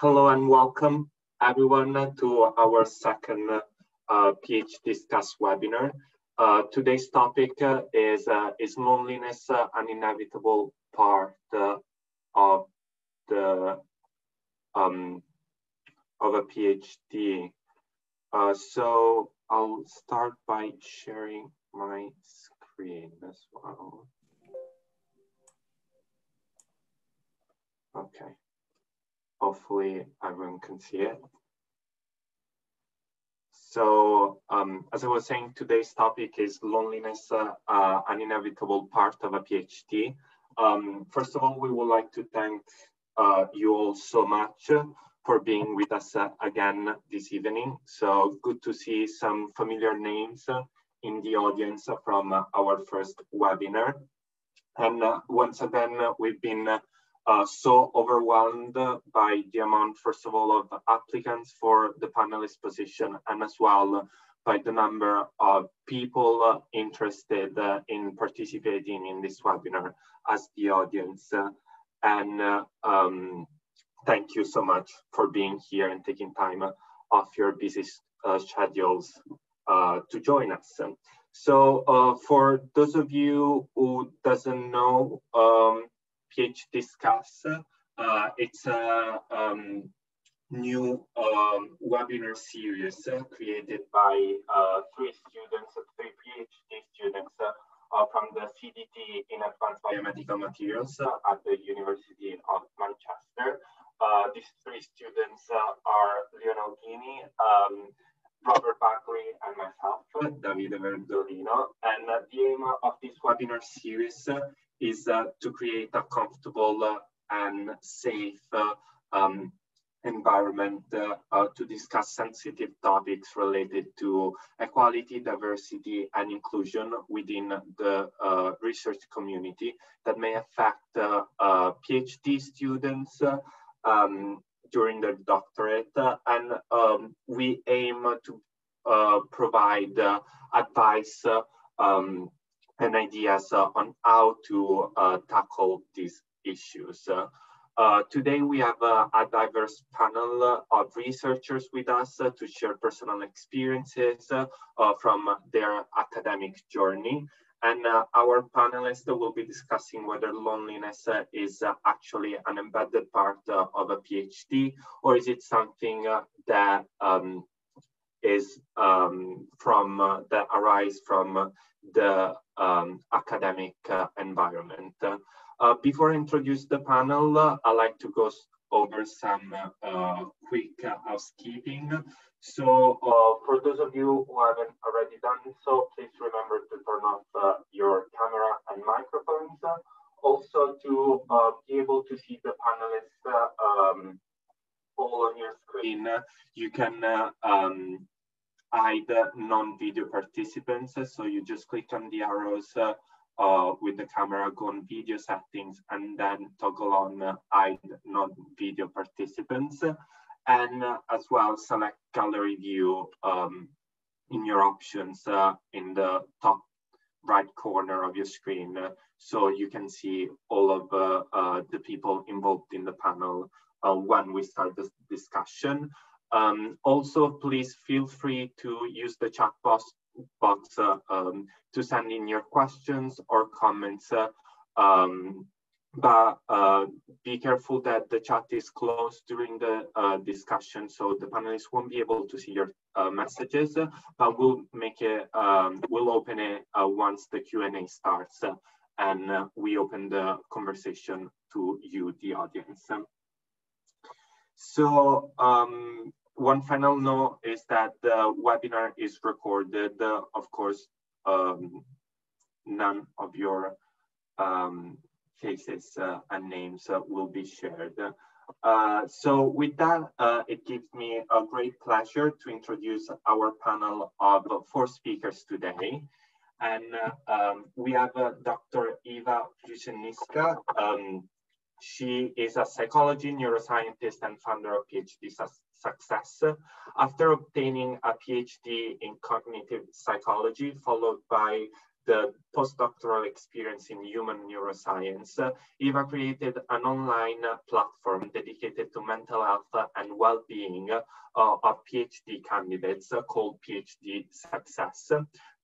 Hello and welcome everyone to our second uh, Discuss webinar. Uh, today's topic uh, is, uh, is loneliness uh, an inevitable part uh, of the um, of a PhD. so I'll start by sharing my screen as well. Okay. Hopefully everyone can see it. So um, as I was saying, today's topic is loneliness, uh, uh, an inevitable part of a PhD. Um, first of all, we would like to thank uh, you all so much for being with us uh, again this evening. So good to see some familiar names in the audience from our first webinar. And uh, once again, we've been uh, so overwhelmed by the amount, first of all, of applicants for the panelist position and as well by the number of people interested uh, in participating in this webinar as the audience. and uh, um, thank you so much for being here and taking time off your busy uh, schedules uh, to join us. So uh, for those of you who doesn't know, um, Discuss. Uh, it's a um, new um, webinar series created by uh, three students, three PhD students uh, from the CDT in Advanced Biomedical Materials at the University of Manchester. These three students are Leona Ogene, um, Robert Bagley, and myself, Davide Verdolino. And the aim of this webinar series is uh, to create a comfortable uh, and safe uh, um, environment uh, to discuss sensitive topics related to equality, diversity, and inclusion within the uh, research community that may affect uh, PhD students um, during their doctorate. and um, we aim to provide advice um, and ideas uh, on how to uh, tackle these issues. Uh, today we have uh, a diverse panel of researchers with us uh, to share personal experiences uh, from their academic journey. And our panelists will be discussing whether loneliness is actually an embedded part of a PhD or is it something that um, is um, from that arise from the um, academic uh, environment. Uh, before I introduce the panel, uh, I'd like to go over some quick housekeeping. So for those of you who haven't already done so, please remember to turn off your camera and microphones. Also to be able to see the panelists um, all on your screen, you can um, hide non-video participants. So you just click on the arrows uh, uh, with the camera, go on video settings, and then toggle on uh, hide non-video participants. And uh, as well, select gallery view um, in your options uh, in the top right corner of your screen. Uh, so you can see all of the people involved in the panel when we start this discussion. Um, also, please feel free to use the chat box, box uh, um, to send in your questions or comments. Uh, um, but uh, be careful that the chat is closed during the uh, discussion, so the panelists won't be able to see your uh, messages. But we'll make it, um, we'll open it uh, once the Q and A starts, and we open the conversation to you, the audience. So um, one final note is that the webinar is recorded. Uh, of course, um, none of your um, faces uh, and names uh, will be shared. Uh, so with that, uh, it gives me a great pleasure to introduce our panel of four speakers today. And uh, um, we have Dr. Ewa Pluciennicka, um, she is a psychology neuroscientist and founder of PhD Success. After obtaining a PhD in cognitive psychology, followed by the postdoctoral experience in human neuroscience, Ewa created an online platform dedicated to mental health and well-being uh, of PhD candidates called PhD Success.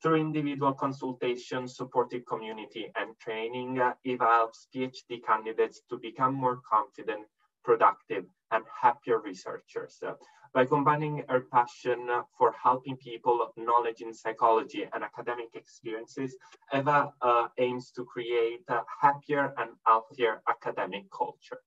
Through individual consultation, supportive community, and training, Ewa helps PhD candidates to become more confident, productive, and happier researchers. By combining her passion for helping people, knowledge in psychology, and academic experiences, Ewa uh, aims to create a happier and healthier academic culture.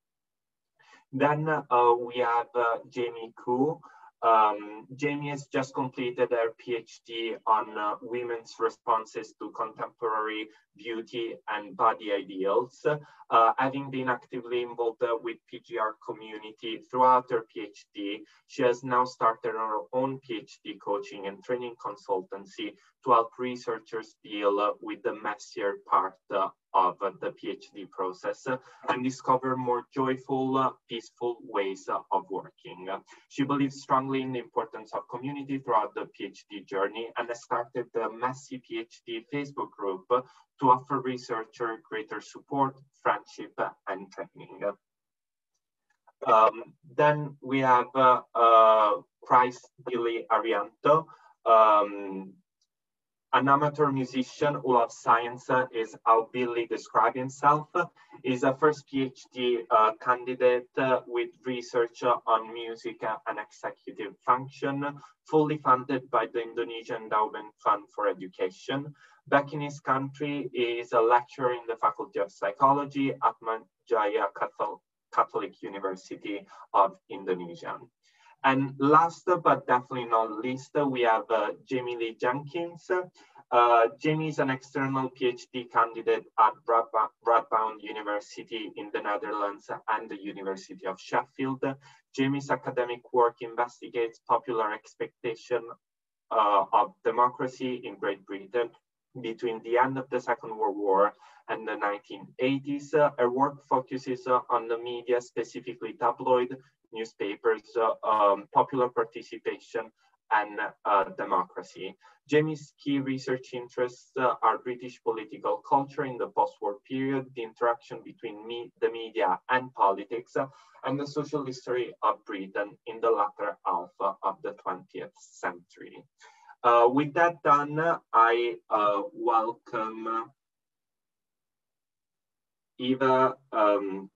Then uh, we have uh, Jamie Khoo, um, Jamie has just completed her PhD on uh, women's responses to contemporary beauty and body ideals. Uh, having been actively involved uh, with PGR community throughout her PhD, she has now started her own PhD coaching and training consultancy to help researchers deal uh, with the messier part uh, of the PhD process and discover more joyful, peaceful ways of working. She believes strongly in the importance of community throughout the PhD journey and has started the Messy PhD Facebook group to offer researchers greater support, friendship, and training. Um, then we have uh, uh, Christ Billy Aryanto. Um, an amateur musician who loves science uh, is how Billy describes himself. He's a first PhD uh, candidate uh, with research on music and executive function, fully funded by the Indonesian Endowment Fund for Education. Back in his country, he is a lecturer in the Faculty of Psychology at Atma Jaya Catholic University of Indonesia. And last but definitely not least, we have uh, Jamie Lee Jenkins. Uh, Jamie is an external PhD candidate at Radboud University in the Netherlands and the University of Sheffield. Jamie's academic work investigates popular expectation uh, of democracy in Great Britain between the end of the Second World War and the 1980s. Uh, her work focuses uh, on the media, specifically tabloid newspapers, uh, um, popular participation, and uh, democracy. Jamie's key research interests uh, are British political culture in the post-war period, the interaction between me, the media and politics, and the social history of Britain in the latter half of the 20th century. Uh, with that done, I uh, welcome Ewa um,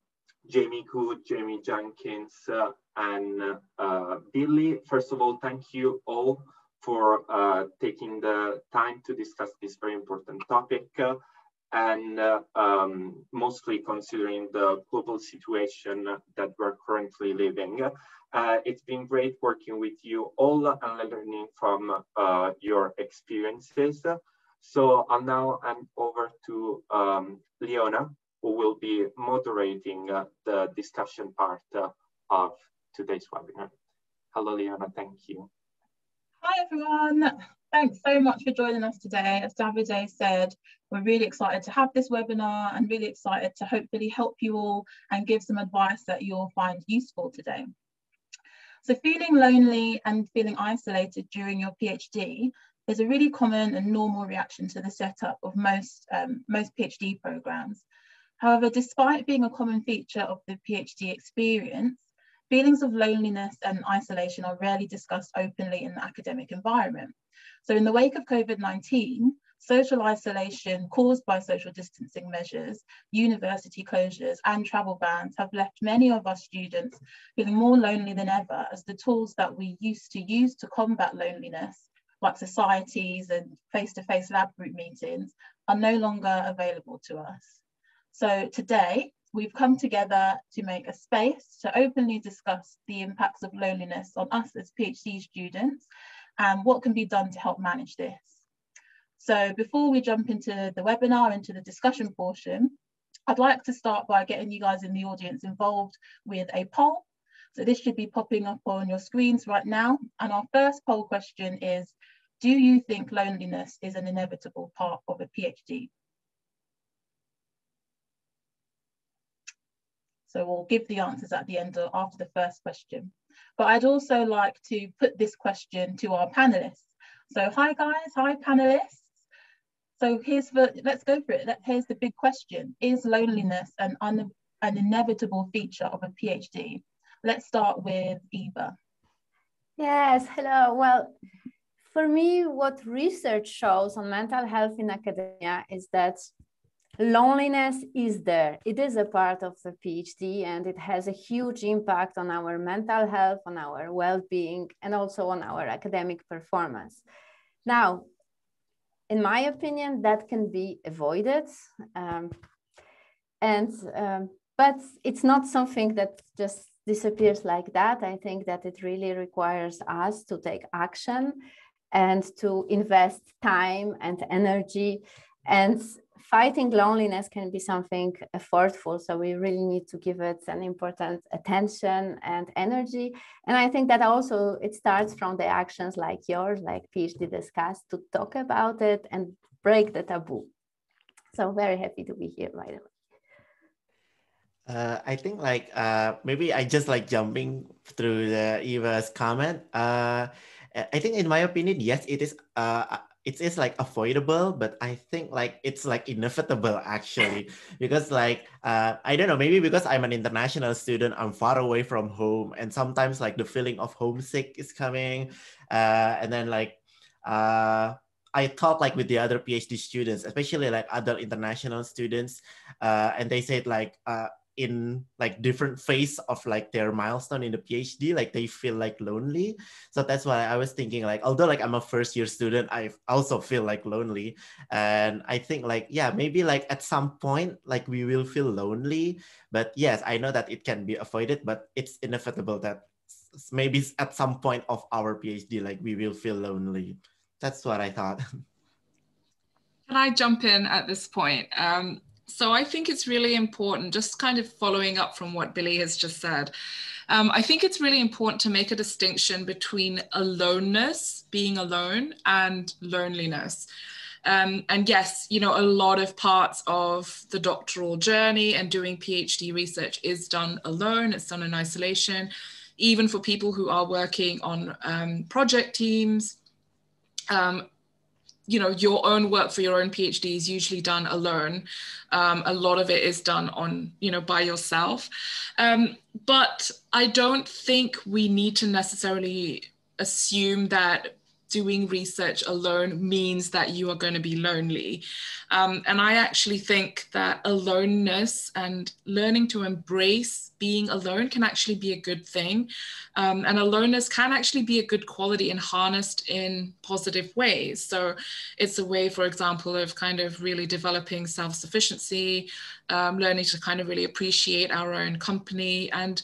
Jamie Khoo, Jamie Jenkins, uh, and uh, Billy. First of all, thank you all for uh, taking the time to discuss this very important topic uh, and uh, um, mostly considering the global situation that we're currently living. Uh, it's been great working with you all and learning from your experiences. So I'll now hand over to um, Leona who will be moderating uh, the discussion part uh, of today's webinar. Hello, Leona, thank you. Hi, everyone. Thanks so much for joining us today. As Davide said, we're really excited to have this webinar and really excited to hopefully help you all and give some advice that you'll find useful today. So feeling lonely and feeling isolated during your PhD is a really common and normal reaction to the setup of most, um, most PhD programs. However, despite being a common feature of the PhD experience, feelings of loneliness and isolation are rarely discussed openly in the academic environment. So in the wake of COVID-19, social isolation caused by social distancing measures, university closures and travel bans have left many of us students feeling more lonely than ever as the tools that we used to use to combat loneliness, like societies and face-to-face -face lab group meetings, are no longer available to us. So today, we've come together to make a space to openly discuss the impacts of loneliness on us as PhD students and what can be done to help manage this. So before we jump into the webinar, into the discussion portion, I'd like to start by getting you guys in the audience involved with a poll. So this should be popping up on your screens right now. And our first poll question is, do you think loneliness is an inevitable part of a PhD? So we'll give the answers at the end of, after the first question. But I'd also like to put this question to our panelists. So hi guys, hi panelists. So here's the, let's go for it. Here's the big question. Is loneliness an, un, an inevitable feature of a PhD? Let's start with Ewa. Yes, hello. Well, for me, what research shows on mental health in academia is that loneliness is there. It is a part of the PhD and it has a huge impact on our mental health, on our well being, and also on our academic performance. Now, in my opinion, that can be avoided. Um, and um, but it's not something that just disappears like that. I think that it really requires us to take action and to invest time and energy and fighting loneliness can be something effortful so we really need to give it an important attention and energy and i think that also it starts from the actions like yours like PhDiscuss to talk about it and break the taboo so very happy to be here by the way uh, I think like uh, maybe I just like jumping through the Ewa's comment. Uh, I think in my opinion, yes, it is. Uh, it is like avoidable, but I think like it's like inevitable actually. Because like uh, I don't know maybe because I'm an international student, I'm far away from home, and sometimes like the feeling of homesick is coming, uh, and then like uh, I talk like with the other PhD students, especially like other international students, uh, and they said like uh, in like different phase of like their milestone in the phd like they feel like lonely. So that's why i was thinking like although like i'm a first year student i also feel like lonely. And i think like yeah maybe like at some point like we will feel lonely. But yes i know that it can be avoided but it's inevitable that maybe at some point of our phd like we will feel lonely. That's what i thought. Can i jump in at this point? Um, so I think it's really important, just kind of following up from what Billy has just said. Um, I think it's really important to make a distinction between aloneness, being alone, and loneliness. Um, and yes, you know, a lot of parts of the doctoral journey and doing PhD research is done alone, it's done in isolation, even for people who are working on um, project teams. Um, you know your own work for your own phd is usually done alone. Um, a lot of it is done on you know by yourself. Um, but i don't think we need to necessarily assume that doing research alone means that you are going to be lonely. Um, and I actually think that aloneness and learning to embrace being alone can actually be a good thing. Um, and aloneness can actually be a good quality and harnessed in positive ways. So it's a way, for example, of kind of really developing self sufficiency, um, learning to kind of really appreciate our own company and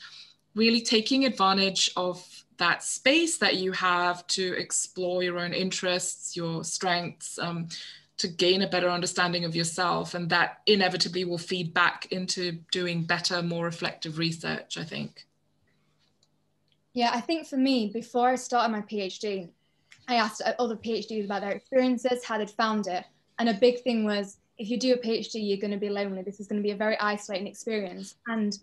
really taking advantage of that space that you have to explore your own interests, your strengths, um, to gain a better understanding of yourself. And that inevitably will feed back into doing better, more reflective research, I think. Yeah, I think for me, before I started my PhD, I asked other PhDs about their experiences, how they'd found it. And a big thing was if you do a PhD, you're going to be lonely. This is going to be a very isolating experience. And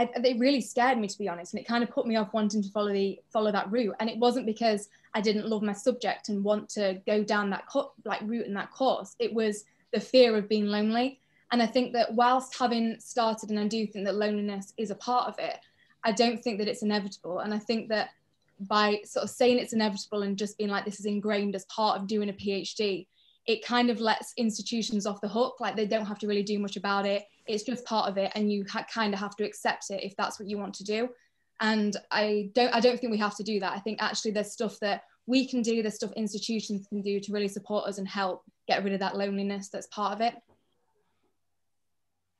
I, it really scared me to be honest, and it kind of put me off wanting to follow the follow that route. And it wasn't because I didn't love my subject and want to go down that co- like route in that course. It was the fear of being lonely. And I think that whilst having started, and I do think that loneliness is a part of it, I don't think that it's inevitable. And I think that by sort of saying it's inevitable and just being like this is ingrained as part of doing a PhD, it kind of lets institutions off the hook. Like they don't have to really do much about it. It's just part of it, and you ha- kind of have to accept it if that's what you want to do. And I don't, I don't think we have to do that. I think actually there's stuff that we can do, there's stuff institutions can do to really support us and help get rid of that loneliness that's part of it.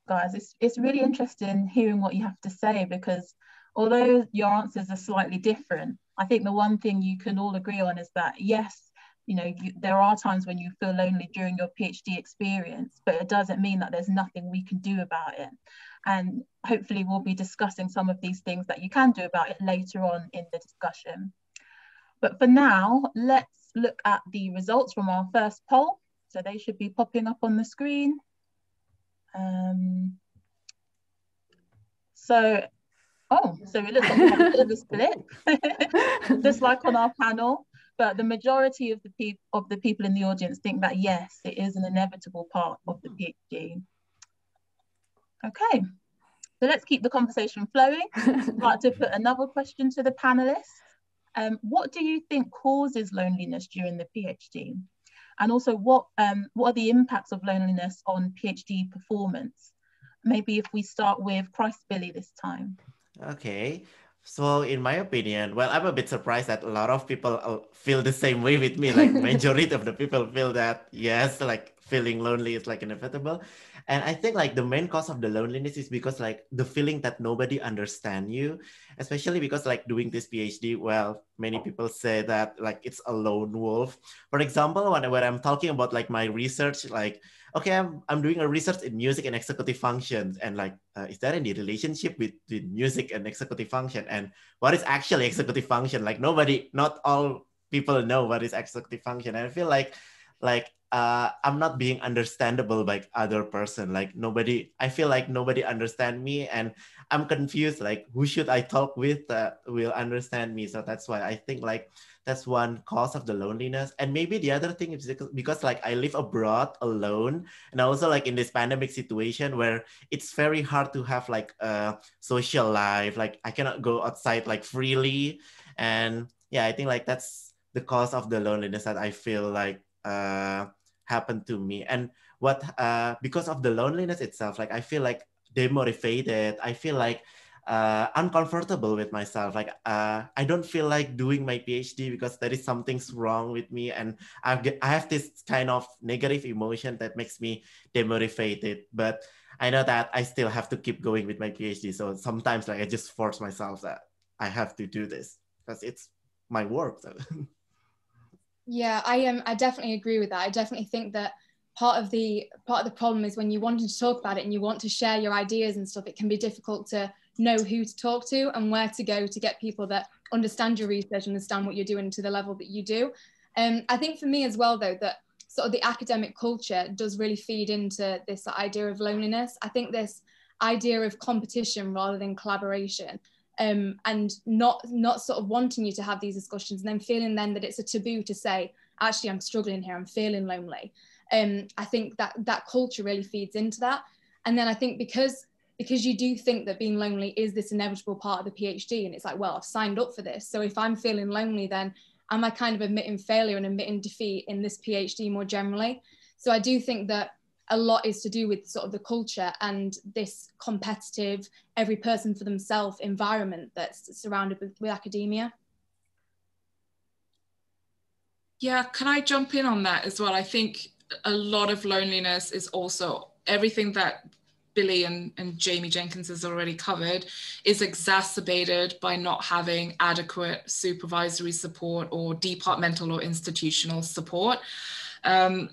Guys, it's it's really interesting hearing what you have to say because although your answers are slightly different, I think the one thing you can all agree on is that yes, you know you, there are times when you feel lonely during your phd experience but it doesn't mean that there's nothing we can do about it. And hopefully we'll be discussing some of these things that you can do about it later on in the discussion. But for now let's look at the results from our first poll. So they should be popping up on the screen. Um, so oh so it looks like we have a bit of a split. Just like on our panel but the majority of the people of the people in the audience think that yes, it is an inevitable part of the PhD. Okay, so let's keep the conversation flowing. I'd like to put another question to the panelists. Um, what do you think causes loneliness during the PhD? And also what, um, what are the impacts of loneliness on PhD performance? Maybe if we start with Christ Billy this time. Okay. So in my opinion, well, I'm a bit surprised that a lot of people uh, feel the same way with me. Like majority of the people feel that yes, like feeling lonely is like inevitable and i think like the main cause of the loneliness is because like the feeling that nobody understand you especially because like doing this phd well many people say that like it's a lone wolf for example when, when i'm talking about like my research like okay i'm, I'm doing a research in music and executive functions. And like uh, is there any relationship between music and executive function? And what is actually executive function? Like nobody not all people know what is executive function. And i feel like like uh, I'm not being understandable by other person. Like nobody, I feel like nobody understand me, and I'm confused. Like who should I talk with that will understand me? So that's why I think like that's one cause of the loneliness. And maybe the other thing is because, because like I live abroad alone, and also like in this pandemic situation where it's very hard to have like a social life. Like I cannot go outside like freely, and yeah, I think like that's the cause of the loneliness that I feel like uh happened to me. And what uh, because of the loneliness itself like i feel like demotivated. I feel like uh, uncomfortable with myself. Like uh, i don't feel like doing my phd because there is something's wrong with me. And i get, i have this kind of negative emotion that makes me demotivated. But i know that i still have to keep going with my phd so sometimes like i just force myself that i have to do this because it's my work so. Yeah, I am. Um, I definitely agree with that. I definitely think that part of the part of the problem is when you want to talk about it and you want to share your ideas and stuff, it can be difficult to know who to talk to and where to go to get people that understand your research, understand what you're doing to the level that you do. Um, I think for me as well, though, that sort of the academic culture does really feed into this idea of loneliness. I think this idea of competition rather than collaboration um, and not not sort of wanting you to have these discussions and then feeling then that it's a taboo to say actually i'm struggling here. I'm feeling lonely. Um, i think that that culture really feeds into that. And then i think because because you do think that being lonely is this inevitable part of the phd and it's like well i've signed up for this. So if i'm feeling lonely then am i kind of admitting failure and admitting defeat in this phd more generally? So i do think that a lot is to do with sort of the culture and this competitive, every person for themselves environment that's surrounded with, with academia. Yeah, can I jump in on that as well? I think a lot of loneliness is also everything that Billy and, and Jamie Jenkins has already covered is exacerbated by not having adequate supervisory support or departmental or institutional support. Um,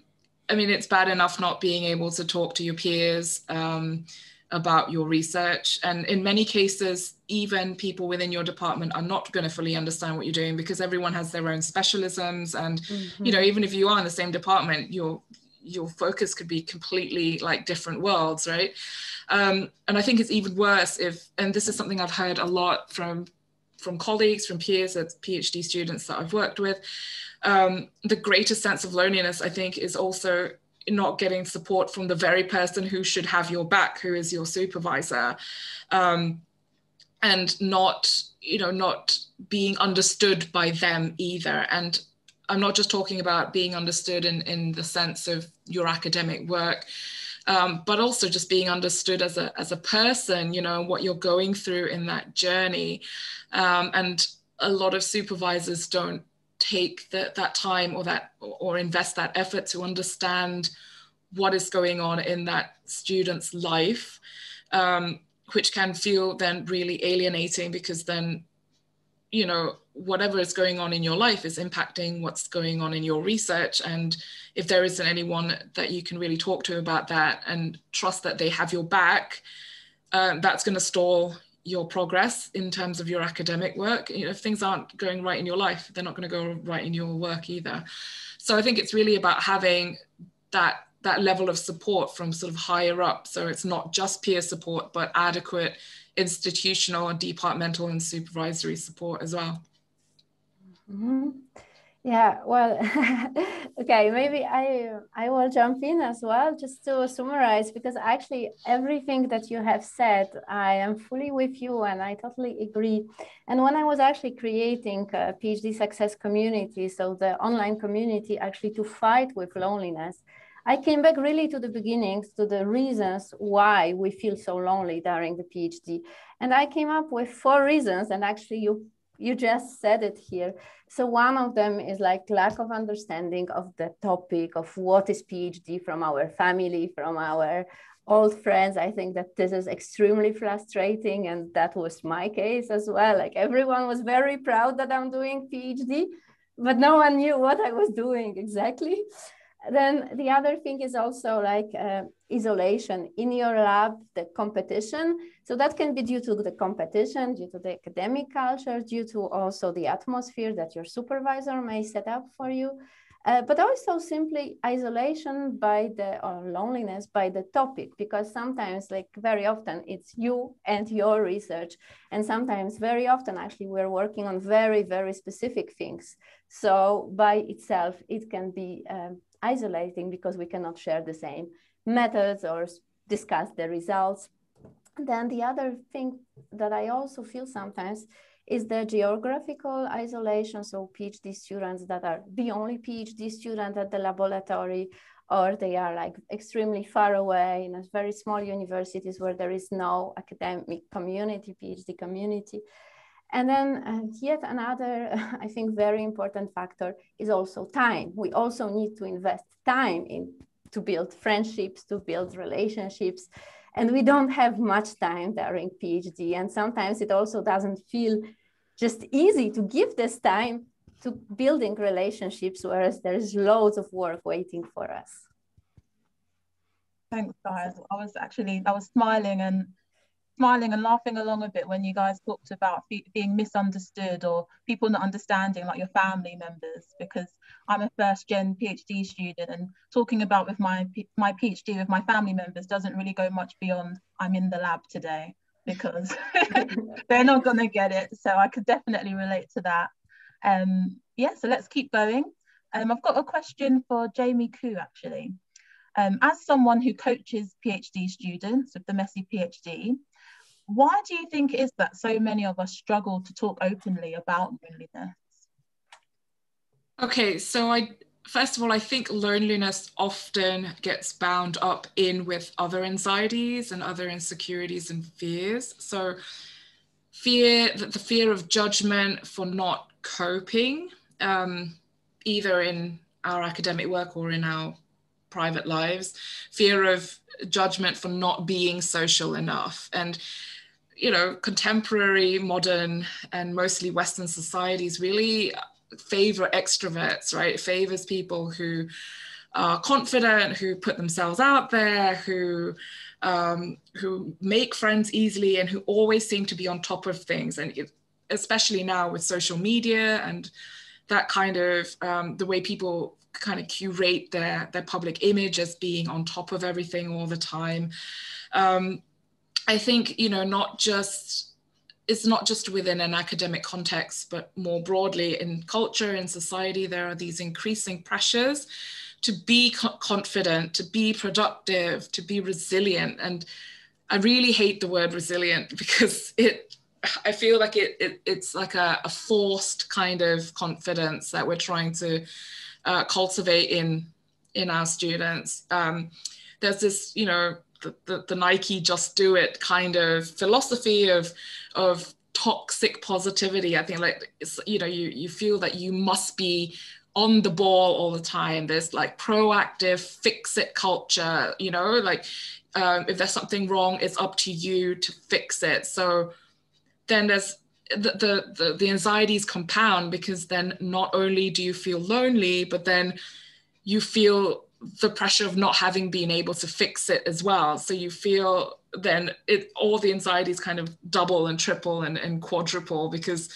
I mean, it's bad enough not being able to talk to your peers um, about your research. And in many cases, even people within your department are not going to fully understand what you're doing because everyone has their own specialisms. And, mm-hmm. you know, even if you are in the same department, your your focus could be completely like different worlds, right? Um, and I think it's even worse if, and this is something I've heard a lot from from colleagues, from peers, as PhD students that I've worked with, um, the greatest sense of loneliness, I think, is also not getting support from the very person who should have your back, who is your supervisor, um, and not, you know, not being understood by them either. And I'm not just talking about being understood in, in the sense of your academic work, um, but also just being understood as a, as a person, you know, what you're going through in that journey. Um, and a lot of supervisors don't take the, that time or that or invest that effort to understand what is going on in that student's life um, which can feel then really alienating because then you know whatever is going on in your life is impacting what's going on in your research. And if there isn't anyone that you can really talk to about that and trust that they have your back um, that's going to stall your progress in terms of your academic work. You know, if things aren't going right in your life, they're not going to go right in your work either. So I think it's really about having that that level of support from sort of higher up. So it's not just peer support, but adequate institutional departmental and supervisory support as well. Mm -hmm. Yeah, well, okay, maybe I I will jump in as well just to summarize because actually everything that you have said, I am fully with you and I totally agree. And when I was actually creating uh, a PhD success community, so the online community actually to fight with loneliness, I came back really to the beginnings, to the reasons why we feel so lonely during the PhD. And I came up with four reasons, and actually you you just said it here. So one of them is like lack of understanding of the topic of what is PhD from our family, from our old friends. I think that this is extremely frustrating. And that was my case as well. Like everyone was very proud that I'm doing PhD, but no one knew what I was doing exactly then the other thing is also like uh, isolation in your lab, the competition. So that can be due to the competition, due to the academic culture, due to also the atmosphere that your supervisor may set up for you. Uh, but also simply isolation by the or loneliness by the topic because sometimes like very often it's you and your research and sometimes very often actually we're working on very very specific things so by itself it can be um, isolating because we cannot share the same methods or discuss the results. Then the other thing that I also feel sometimes is the geographical isolation. So PhD students that are the only PhD student at the laboratory, or they are like extremely far away in a very small universities where there is no academic community, PhD community. And then uh, yet another, I think, very important factor is also time. We also need to invest time in to build friendships, to build relationships. And we don't have much time during PhD. And sometimes it also doesn't feel just easy to give this time to building relationships, whereas there's loads of work waiting for us. Thanks, guys. I was actually, I was smiling and smiling and laughing along a bit when you guys talked about being misunderstood or people not understanding like your family members because I'm a first gen PhD student and talking about with my my PhD with my family members doesn't really go much beyond I'm in the lab today because they're not going to get it. So I could definitely relate to that. Um yeah so let's keep going. Um I've got a question for Jamie Khoo actually. Um, as someone who coaches PhD students with the Messy PhD, why do you think it is that so many of us struggle to talk openly about loneliness? Okay, so I first of all, I think loneliness often gets bound up in with other anxieties and other insecurities and fears. So fear, the fear of judgment for not coping, um, either in our academic work or in our private lives, fear of judgment for not being social enough. And you know, contemporary, modern, and mostly Western societies really favor extroverts, right? It favors people who are confident, who put themselves out there, who um, who make friends easily, and who always seem to be on top of things. And it, especially now with social media and that kind of um, the way people kind of curate their their public image as being on top of everything all the time. Um, I think, you know, not just, it's not just within an academic context, but more broadly in culture, in society, there are these increasing pressures to be co confident, to be productive, to be resilient. And I really hate the word resilient because it, I feel like it, it it's like a, a, forced kind of confidence that we're trying to uh, cultivate in in our students. Um, there's this, you know, the, the, the Nike just do it kind of philosophy of of toxic positivity. I think like it's, you know you you feel that you must be on the ball all the time. There's like proactive fix it culture. You know like um, if there's something wrong, it's up to you to fix it. So then there's the, the, the, the anxieties compound because then not only do you feel lonely, but then you feel the pressure of not having been able to fix it as well. So you feel then it all the anxieties kind of double and triple and, and quadruple because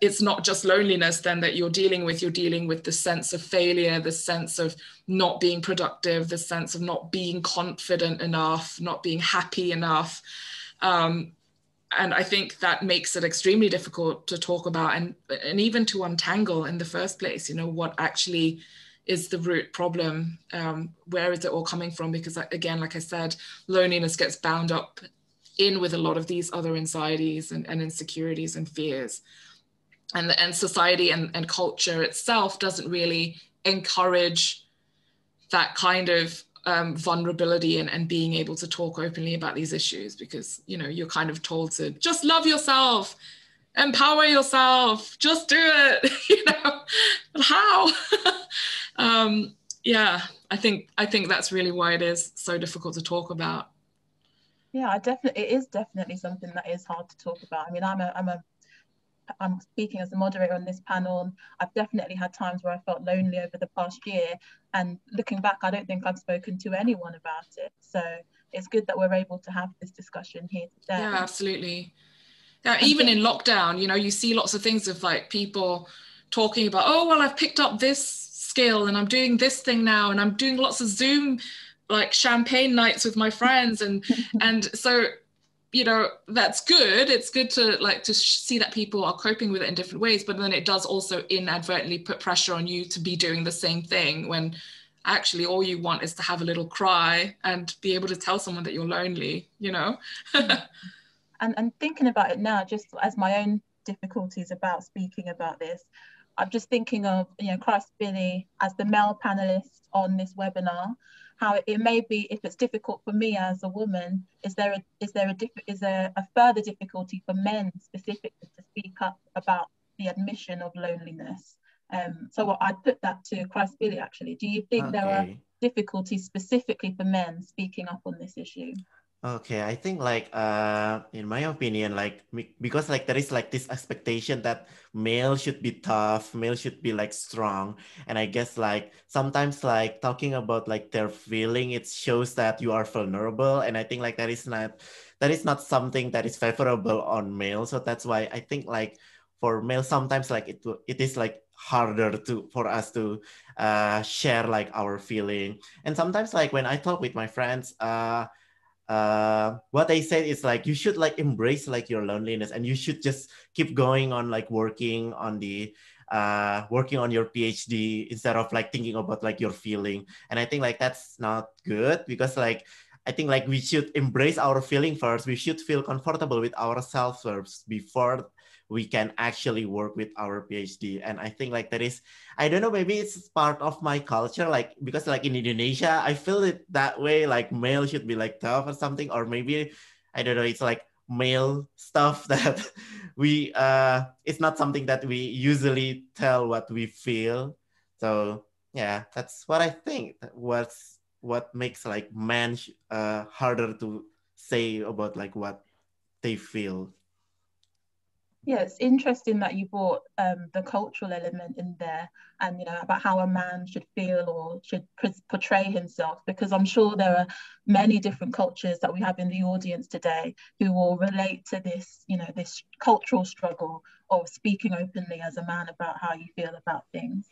it's not just loneliness then that you're dealing with, you're dealing with the sense of failure, the sense of not being productive, the sense of not being confident enough, not being happy enough. Um, and I think that makes it extremely difficult to talk about and and even to untangle in the first place. You know what actually is the root problem? Um, where is it all coming from? Because again, like I said, loneliness gets bound up in with a lot of these other anxieties and, and insecurities and fears. And, and society and, and culture itself doesn't really encourage that kind of um, vulnerability and, and being able to talk openly about these issues because you know you're kind of told to just love yourself empower yourself just do it you know how um, yeah i think i think that's really why it is so difficult to talk about yeah i definitely it is definitely something that is hard to talk about i mean i'm a i'm a I'm speaking as a moderator on this panel. I've definitely had times where I felt lonely over the past year. And looking back, I don't think I've spoken to anyone about it. So it's good that we're able to have this discussion here today. Yeah, absolutely. Yeah, even in lockdown, you know, you see lots of things of like people talking about, oh, well, I've picked up this skill and I'm doing this thing now and I'm doing lots of Zoom like champagne nights with my friends. And and so you know that's good. It's good to like to see that people are coping with it in different ways but then it does also inadvertently put pressure on you to be doing the same thing when actually all you want is to have a little cry and be able to tell someone that you're lonely you know mm-hmm. and and thinking about it now just as my own difficulties about speaking about this i'm just thinking of you know christ billy as the male panelist on this webinar how it may be if it's difficult for me as a woman is there a is there a is there a further difficulty for men specifically to speak up about the admission of loneliness? Um so i put that to christ billy actually. Do you think okay. there are difficulties specifically for men speaking up on this issue Okay, I think like uh in my opinion, like because like there is like this expectation that male should be tough, male should be like strong, and I guess like sometimes like talking about like their feeling, it shows that you are vulnerable, and I think like that is not that is not something that is favorable on male. So that's why I think like for male sometimes like it it is like harder to for us to uh share like our feeling, and sometimes like when I talk with my friends, uh uh what they said is like you should like embrace like your loneliness and you should just keep going on like working on the uh working on your phd instead of like thinking about like your feeling. And i think like that's not good because like i think like we should embrace our feeling first. We should feel comfortable with ourselves first before we can actually work with our phd and i think like that is i don't know maybe it's part of my culture like because like in indonesia i feel it that way like male should be like tough or something or maybe i don't know it's like male stuff that we uh it's not something that we usually tell what we feel. So yeah that's what i think what's what makes like men uh harder to say about like what they feel yeah, it's interesting that you brought um, the cultural element in there and, you know, about how a man should feel or should portray himself, because I'm sure there are many different cultures that we have in the audience today who will relate to this, you know, this cultural struggle of speaking openly as a man about how you feel about things.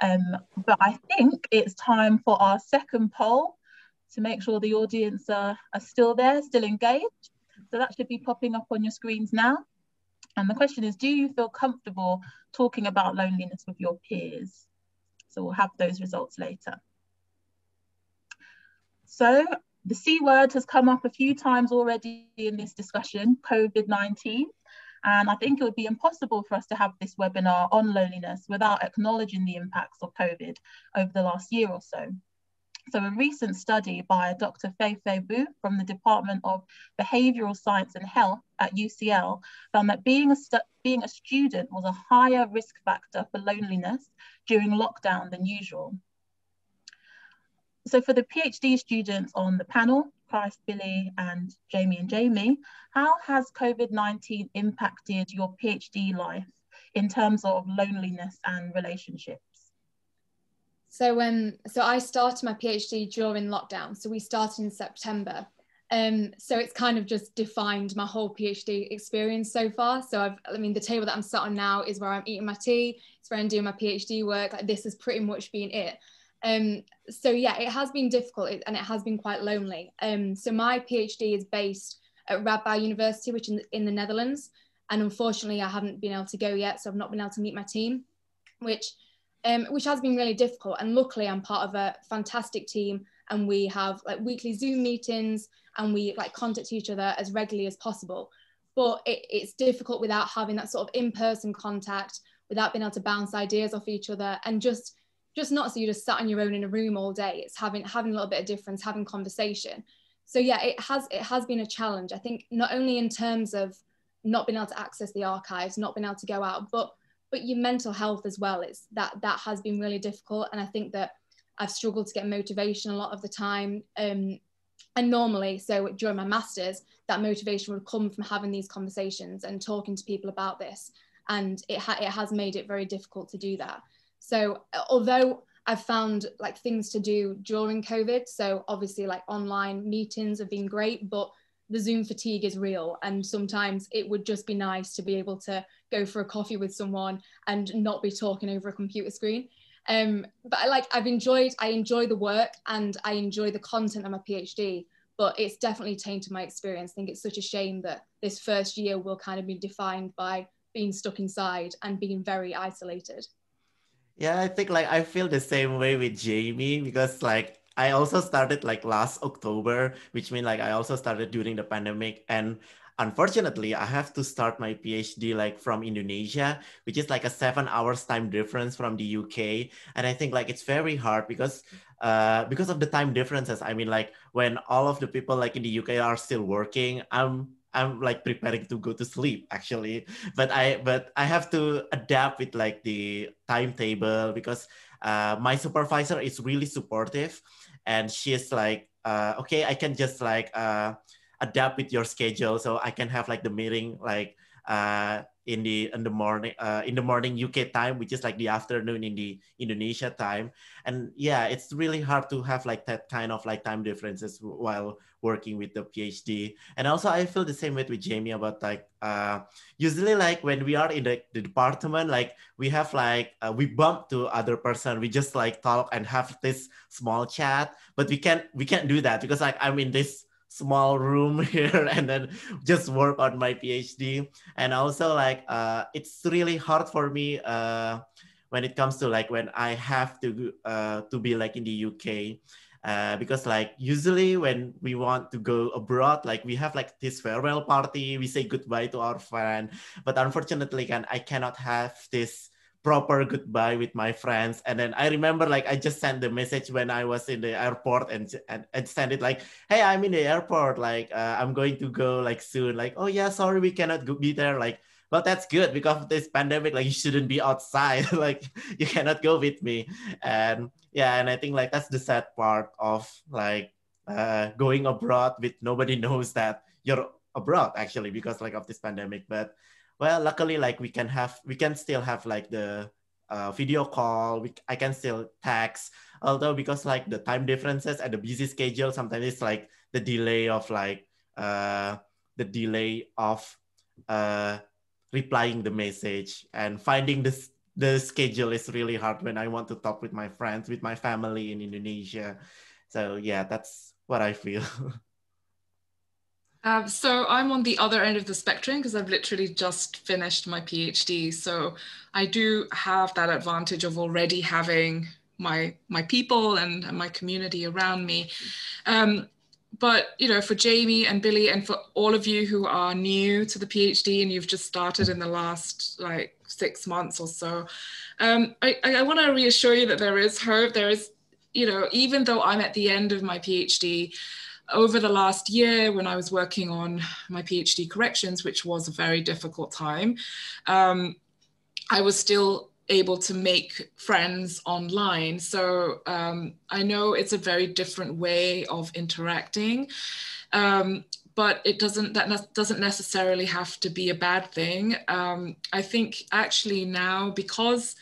Um, but I think it's time for our second poll to make sure the audience are, are still there, still engaged. So that should be popping up on your screens now. And the question is, do you feel comfortable talking about loneliness with your peers? So we'll have those results later. So the C word has come up a few times already in this discussion, COVID-19. And I think it would be impossible for us to have this webinar on loneliness without acknowledging the impacts of COVID over the last year or so. So a recent study by Dr. Fei Fei Bu from the Department of Behavioral Science and Health at UCL found that being a, being a student was a higher risk factor for loneliness during lockdown than usual. So for the PhD students on the panel, Christ, Billy, and Jamie and Jamie, how has COVID-19 impacted your PhD life in terms of loneliness and relationships? So um, so I started my PhD during lockdown. So we started in September. Um, so it's kind of just defined my whole PhD experience so far. So I've, I mean, the table that I'm sat on now is where I'm eating my tea. It's where I'm doing my PhD work. Like this has pretty much been it. Um, so yeah, it has been difficult and it has been quite lonely. Um, so my PhD is based at Radboud University, which in in the Netherlands. And unfortunately, I haven't been able to go yet, so I've not been able to meet my team, which um, which has been really difficult. And luckily, I'm part of a fantastic team, and we have like weekly Zoom meetings, and we like contact each other as regularly as possible. But it, it's difficult without having that sort of in-person contact, without being able to bounce ideas off each other, and just just not so you just sat on your own in a room all day. It's having having a little bit of difference, having conversation. So yeah, it has it has been a challenge. I think not only in terms of not being able to access the archives, not being able to go out, but but your mental health as well is that that has been really difficult. And i think that i've struggled to get motivation a lot of the time um, and normally so during my masters that motivation would come from having these conversations and talking to people about this. And it, ha- it has made it very difficult to do that. So although i've found like things to do during covid so obviously like online meetings have been great but the Zoom fatigue is real. And sometimes it would just be nice to be able to go for a coffee with someone and not be talking over a computer screen. Um, but I like, I've enjoyed, I enjoy the work and I enjoy the content of my PhD, but it's definitely tainted my experience. I think it's such a shame that this first year will kind of be defined by being stuck inside and being very isolated. Yeah, I think like I feel the same way with Jamie because like I also started like last October, which means like I also started during the pandemic. And unfortunately, I have to start my PhD like from Indonesia, which is like a seven hours time difference from the UK. And I think like it's very hard because uh, because of the time differences. I mean, like when all of the people like in the UK are still working, I'm I'm like preparing to go to sleep actually, but I but I have to adapt with like the timetable because uh, my supervisor is really supportive and she's like uh, okay i can just like uh, adapt with your schedule so i can have like the meeting like uh, in the in the morning uh, in the morning UK time, which is like the afternoon in the Indonesia time. And yeah, it's really hard to have like that kind of like time differences while working with the PhD. And also, I feel the same way with Jamie about like uh, usually like when we are in the, the department, like we have like uh, we bump to other person, we just like talk and have this small chat, but we can't we can't do that because like I'm in this small room here and then just work on my phd and also like uh, it's really hard for me uh, when it comes to like when i have to uh, to be like in the uk uh, because like usually when we want to go abroad like we have like this farewell party. We say goodbye to our friend. But unfortunately can i cannot have this proper goodbye with my friends. And then i remember like i just sent the message when i was in the airport and and, and send it like hey i'm in the airport. Like uh, i'm going to go like soon. Like oh yeah sorry we cannot go, be there. Like well that's good because of this pandemic. Like you shouldn't be outside. Like you cannot go with me. And yeah and i think like that's the sad part of like uh, going abroad with nobody knows that you're abroad actually because like of this pandemic. But well luckily like we can have we can still have like the uh, video call. We, i can still text. Although because like the time differences and the busy schedule sometimes it's like the delay of like uh the delay of uh replying the message and finding this the schedule is really hard when i want to talk with my friends with my family in indonesia. So yeah that's what i feel Um, so I'm on the other end of the spectrum because I've literally just finished my PhD. So I do have that advantage of already having my my people and, and my community around me. Um, but you know, for Jamie and Billy and for all of you who are new to the PhD and you've just started in the last like six months or so, um, I, I want to reassure you that there is hope. There is, you know, even though I'm at the end of my PhD, over the last year, when I was working on my PhD corrections, which was a very difficult time, um, I was still able to make friends online. So um, I know it's a very different way of interacting. Um, but it doesn't that ne doesn't necessarily have to be a bad thing. Um, I think actually now because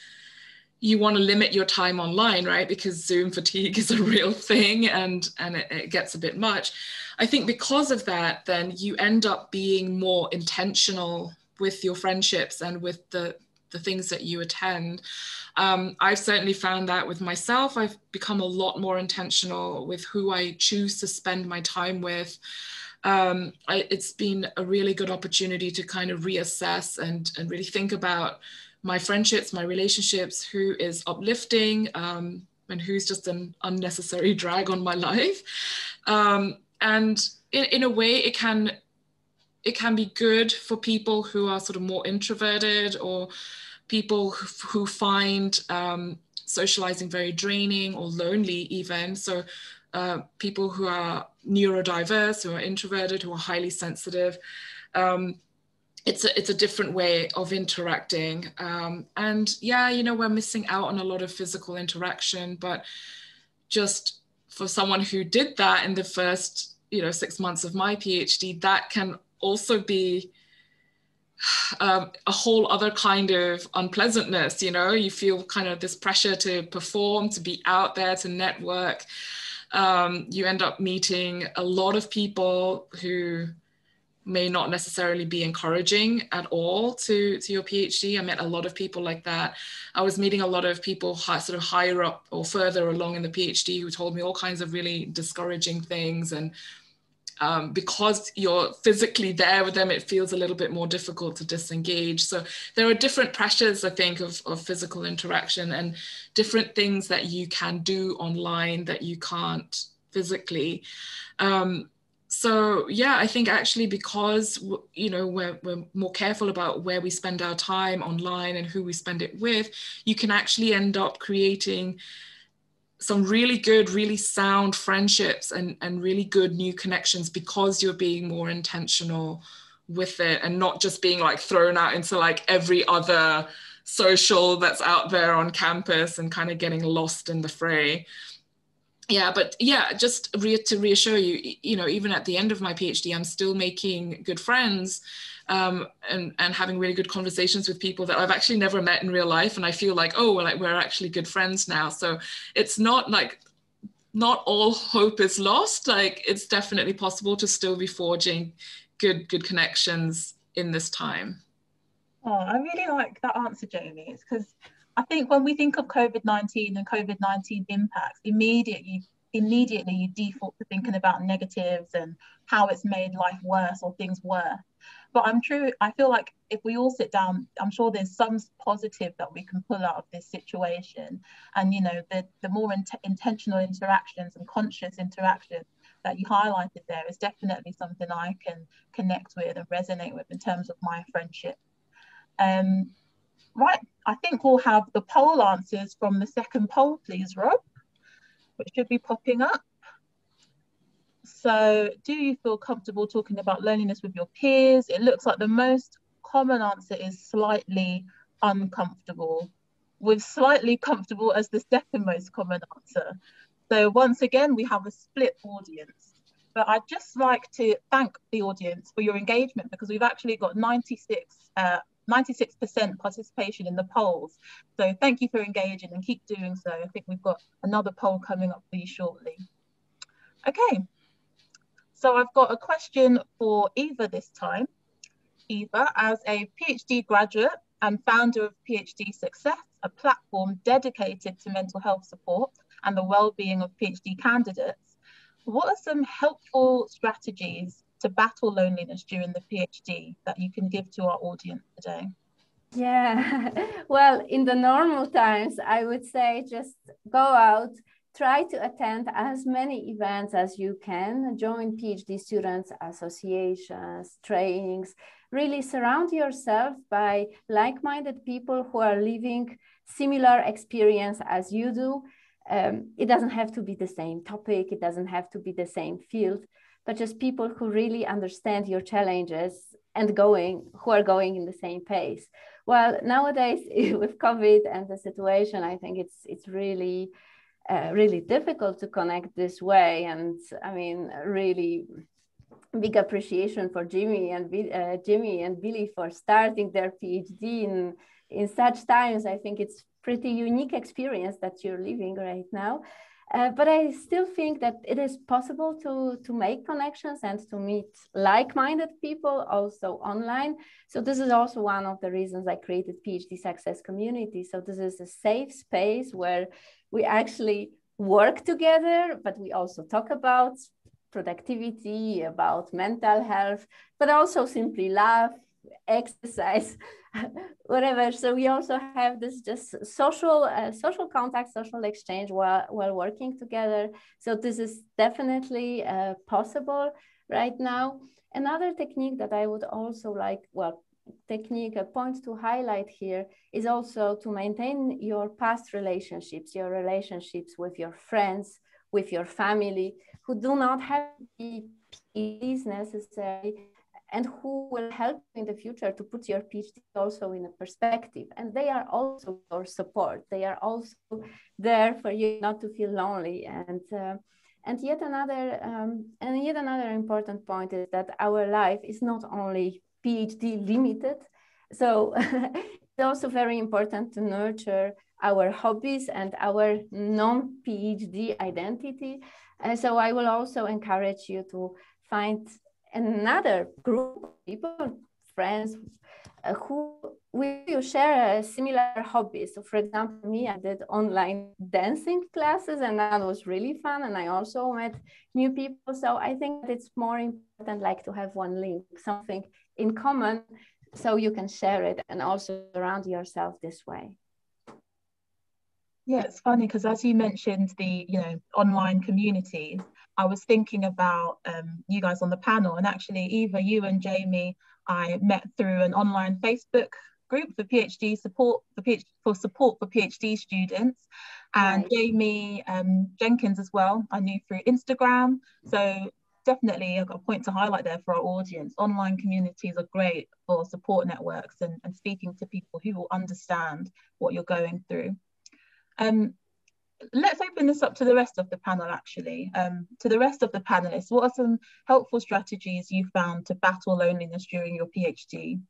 you want to limit your time online, right? Because Zoom fatigue is a real thing and, and it, it, gets a bit much. I think because of that, then you end up being more intentional with your friendships and with the, the things that you attend. Um, I've certainly found that with myself. I've become a lot more intentional with who I choose to spend my time with. um, I, it's been a really good opportunity to kind of reassess and, and really think about my friendships, my relationships, who is uplifting um, and who's just an unnecessary drag on my life. Um, and in, in a way, it can it can be good for people who are sort of more introverted or people who, who find um, socializing very draining or lonely even. So uh, people who are neurodiverse, who are introverted, who are highly sensitive. Um, it's a, it's a different way of interacting. Um, and yeah, you know, we're missing out on a lot of physical interaction, but just for someone who did that in the first, you know, six months of my PhD, that can also be um, a whole other kind of unpleasantness, you know, you feel kind of this pressure to perform, to be out there, to network. Um, you end up meeting a lot of people who may not necessarily be encouraging at all to, to your PhD. I met a lot of people like that. I was meeting a lot of people high, sort of higher up or further along in the PhD who told me all kinds of really discouraging things. And um, because you're physically there with them, it feels a little bit more difficult to disengage. So there are different pressures, I think, of, of physical interaction and different things that you can do online that you can't physically. Um, so yeah i think actually because you know we're, we're more careful about where we spend our time online and who we spend it with you can actually end up creating some really good really sound friendships and and really good new connections because you're being more intentional with it and not just being like thrown out into like every other social that's out there on campus and kind of getting lost in the fray yeah but yeah just to reassure you you know even at the end of my phd i'm still making good friends um, and and having really good conversations with people that i've actually never met in real life and i feel like oh like we're actually good friends now. So it's not like not all hope is lost. Like it's definitely possible to still be forging good good connections in this time. Oh i really like that answer jamie. It's because I think when we think of COVID 19 and COVID 19 impacts, immediately, immediately you default to thinking about negatives and how it's made life worse or things worse. But I'm true, I feel like if we all sit down, I'm sure there's some positive that we can pull out of this situation. And, you know, the, the more in intentional interactions and conscious interactions that you highlighted there is definitely something I can connect with and resonate with in terms of my friendship. Um, Right, I think we'll have the poll answers from the second poll, please, Rob, which should be popping up. So do you feel comfortable talking about loneliness with your peers? It looks like the most common answer is slightly uncomfortable, with slightly comfortable as the second most common answer. So once again, we have a split audience. But I'd just like to thank the audience for your engagement because we've actually got 96 uh, 96% participation in the polls. So thank you for engaging and keep doing so. I think we've got another poll coming up for you shortly. Okay, so I've got a question for Ewa this time. Ewa, as a PhD graduate and founder of PhD Success, a platform dedicated to mental health support and the well-being of PhD candidates, what are some helpful strategies to battle loneliness during the PhD that you can give to our audience today? Yeah, well, in the normal times, I would say just go out, try to attend as many events as you can, join PhD students associations, trainings, really surround yourself by like-minded people who are living similar experience as you do. Um, it doesn't have to be the same topic, it doesn't have to be the same field, but just people who really understand your challenges and going who are going in the same pace. Well nowadays with covid and the situation i think it's it's really uh, really difficult to connect this way. And i mean really big appreciation for jimmy and uh, jimmy and billy for starting their phd in in such times. I think it's pretty unique experience that you're living right now uh, but I still think that it is possible to, to make connections and to meet like-minded people also online. So this is also one of the reasons I created PhD Success Community. So this is a safe space where we actually work together, but we also talk about productivity, about mental health, but also simply laugh, exercise, whatever. So we also have this just social uh, social contact, social exchange while while working together. So this is definitely uh, possible right now. Another technique that I would also like, well, technique, a point to highlight here is also to maintain your past relationships, your relationships with your friends, with your family, who do not have PhDs necessary and who will help you in the future to put your PhD also in a perspective. And they are also your support. They are also there for you not to feel lonely. And uh, and yet another um, and yet another important point is that our life is not only PhD limited. So it's also very important to nurture our hobbies and our non-PhD identity. So I will also encourage you to find another group of people, friends, uh, who will share a similar hobbies. So for example, me, I did online dancing classes and that was really fun. And I also met new people. So I think it's more important like to have one link, something in common so you can share it and also surround yourself this way. Yeah, it's funny because as you mentioned the you know online communities, I was thinking about um, you guys on the panel, and actually, Ewa, you and Jamie, I met through an online Facebook group for PhD support for PhD for support for PhD students, and right. Jamie um, Jenkins as well. I knew through Instagram, so definitely I've got a point to highlight there for our audience. Online communities are great for support networks and, and speaking to people who will understand what you're going through. Um, let's open this up to the rest of the panel actually. Um, to the rest of the panelists, what are some helpful strategies you found to battle loneliness during your PhD?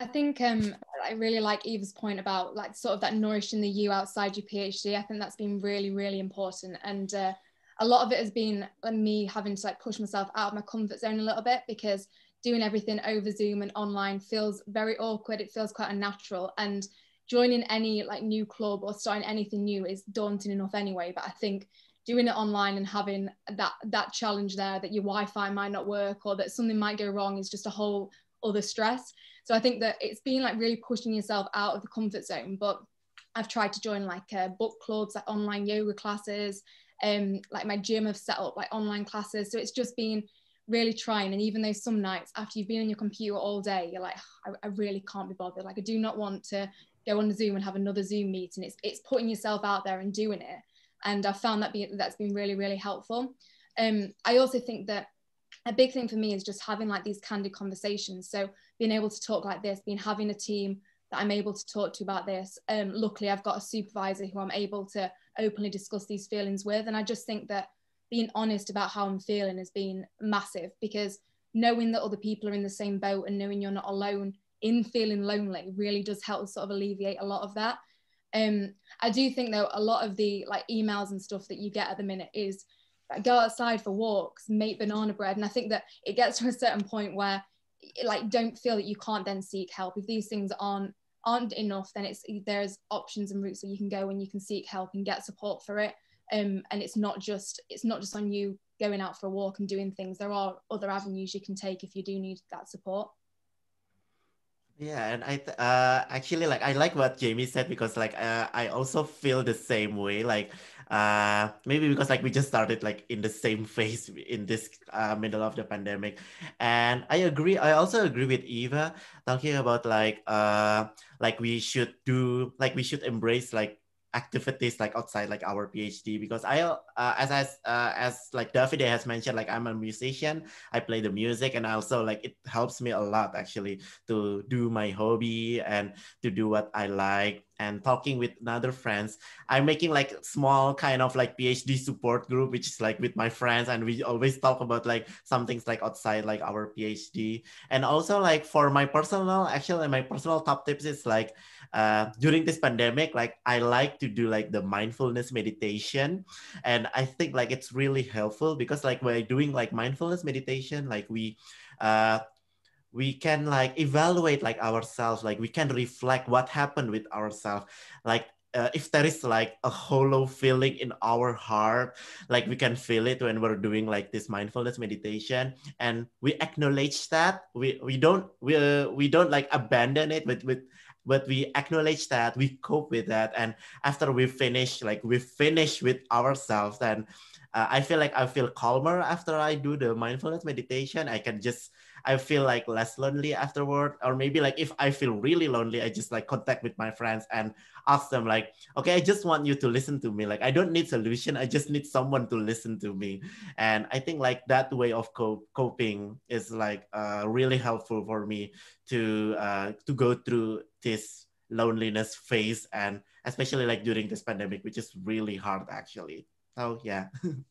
I think um, I really like Ewa's point about like sort of that nourishing the you outside your PhD. I think that's been really, really important. And uh, a lot of it has been uh, me having to like push myself out of my comfort zone a little bit because doing everything over Zoom and online feels very awkward. It feels quite unnatural. And joining any like new club or starting anything new is daunting enough anyway. But I think doing it online and having that that challenge there that your Wi-Fi might not work or that something might go wrong is just a whole other stress. So I think that it's been like really pushing yourself out of the comfort zone. But I've tried to join like uh, book clubs, like online yoga classes, um, like my gym have set up like online classes. So it's just been really trying. And even though some nights after you've been on your computer all day, you're like, I, I really can't be bothered. Like I do not want to go on Zoom and have another Zoom meeting. It's it's putting yourself out there and doing it. And I've found that be, that's been really, really helpful. Um, I also think that a big thing for me is just having like these candid conversations. So being able to talk like this, being having a team that I'm able to talk to about this. Um, luckily, I've got a supervisor who I'm able to openly discuss these feelings with. And I just think that being honest about how I'm feeling has been massive because knowing that other people are in the same boat and knowing you're not alone in feeling lonely really does help sort of alleviate a lot of that. Um, I do think though a lot of the like emails and stuff that you get at the minute is like, go outside for walks, make banana bread, and I think that it gets to a certain point where like don't feel that you can't then seek help. If these things aren't aren't enough then it's there's options and routes that you can go and you can seek help and get support for it. Um, and it's not just it's not just on you going out for a walk and doing things. There are other avenues you can take if you do need that support yeah, and I uh actually like I like what Jamie said because like uh, I also feel the same way. Like uh maybe because like we just started like in the same phase in this uh, middle of the pandemic, and I agree. I also agree with Ewa talking about like uh like we should do like we should embrace like activities like outside like our PhD because I uh, as as uh, as like Davide has mentioned like I'm a musician I play the music and also like it helps me a lot actually to do my hobby and to do what I like and talking with other friends. I'm making like small kind of like phd support group which is like with my friends and we always talk about like some things like outside like our phd and also like for my personal actually my personal top tips is like uh, during this pandemic like i like to do like the mindfulness meditation. And i think like it's really helpful because like by doing like mindfulness meditation like we uh, we can like evaluate like ourselves like we can reflect what happened with ourselves. Like uh, if there is like a hollow feeling in our heart like we can feel it when we're doing like this mindfulness meditation and we acknowledge that. We we don't we uh, we don't like abandon it but with but we acknowledge that we cope with that and after we finish like we finish with ourselves and uh, i feel like i feel calmer after i do the mindfulness meditation. I can just I feel like less lonely afterward. Or maybe like if I feel really lonely, I just like contact with my friends and ask them like, okay, I just want you to listen to me. Like I don't need solution. I just need someone to listen to me. And I think like that way of co- coping is like uh, really helpful for me to uh, to go through this loneliness phase and especially like during this pandemic, which is really hard actually. So yeah.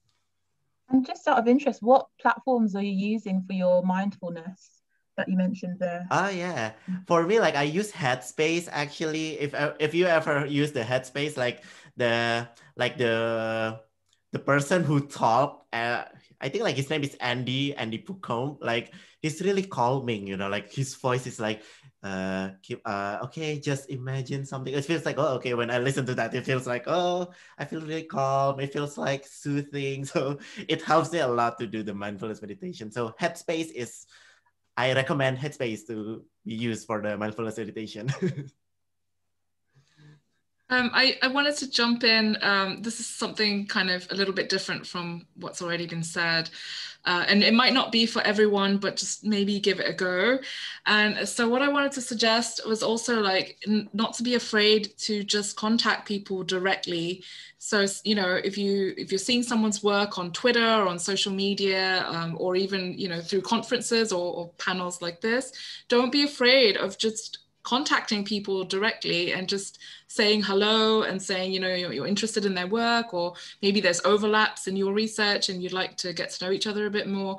And just out of interest, what platforms are you using for your mindfulness that you mentioned there? Oh yeah, for me, like I use Headspace actually. If uh, if you ever use the Headspace, like the like the the person who talked, uh, I think like his name is Andy Andy Puddicombe. Like he's really calming, you know. Like his voice is like uh keep uh okay just imagine something. It feels like oh okay when i listen to that it feels like oh i feel really calm. It feels like soothing. So it helps me a lot to do the mindfulness meditation. So headspace is i recommend headspace to be used for the mindfulness meditation Um, I, I wanted to jump in. Um, this is something kind of a little bit different from what's already been said. Uh, and it might not be for everyone, but just maybe give it a go. And so, what I wanted to suggest was also like not to be afraid to just contact people directly. So, you know, if you if you're seeing someone's work on Twitter or on social media, um, or even you know through conferences or, or panels like this, don't be afraid of just contacting people directly and just saying hello and saying you know you're, you're, interested in their work or maybe there's overlaps in your research and you'd like to get to know each other a bit more.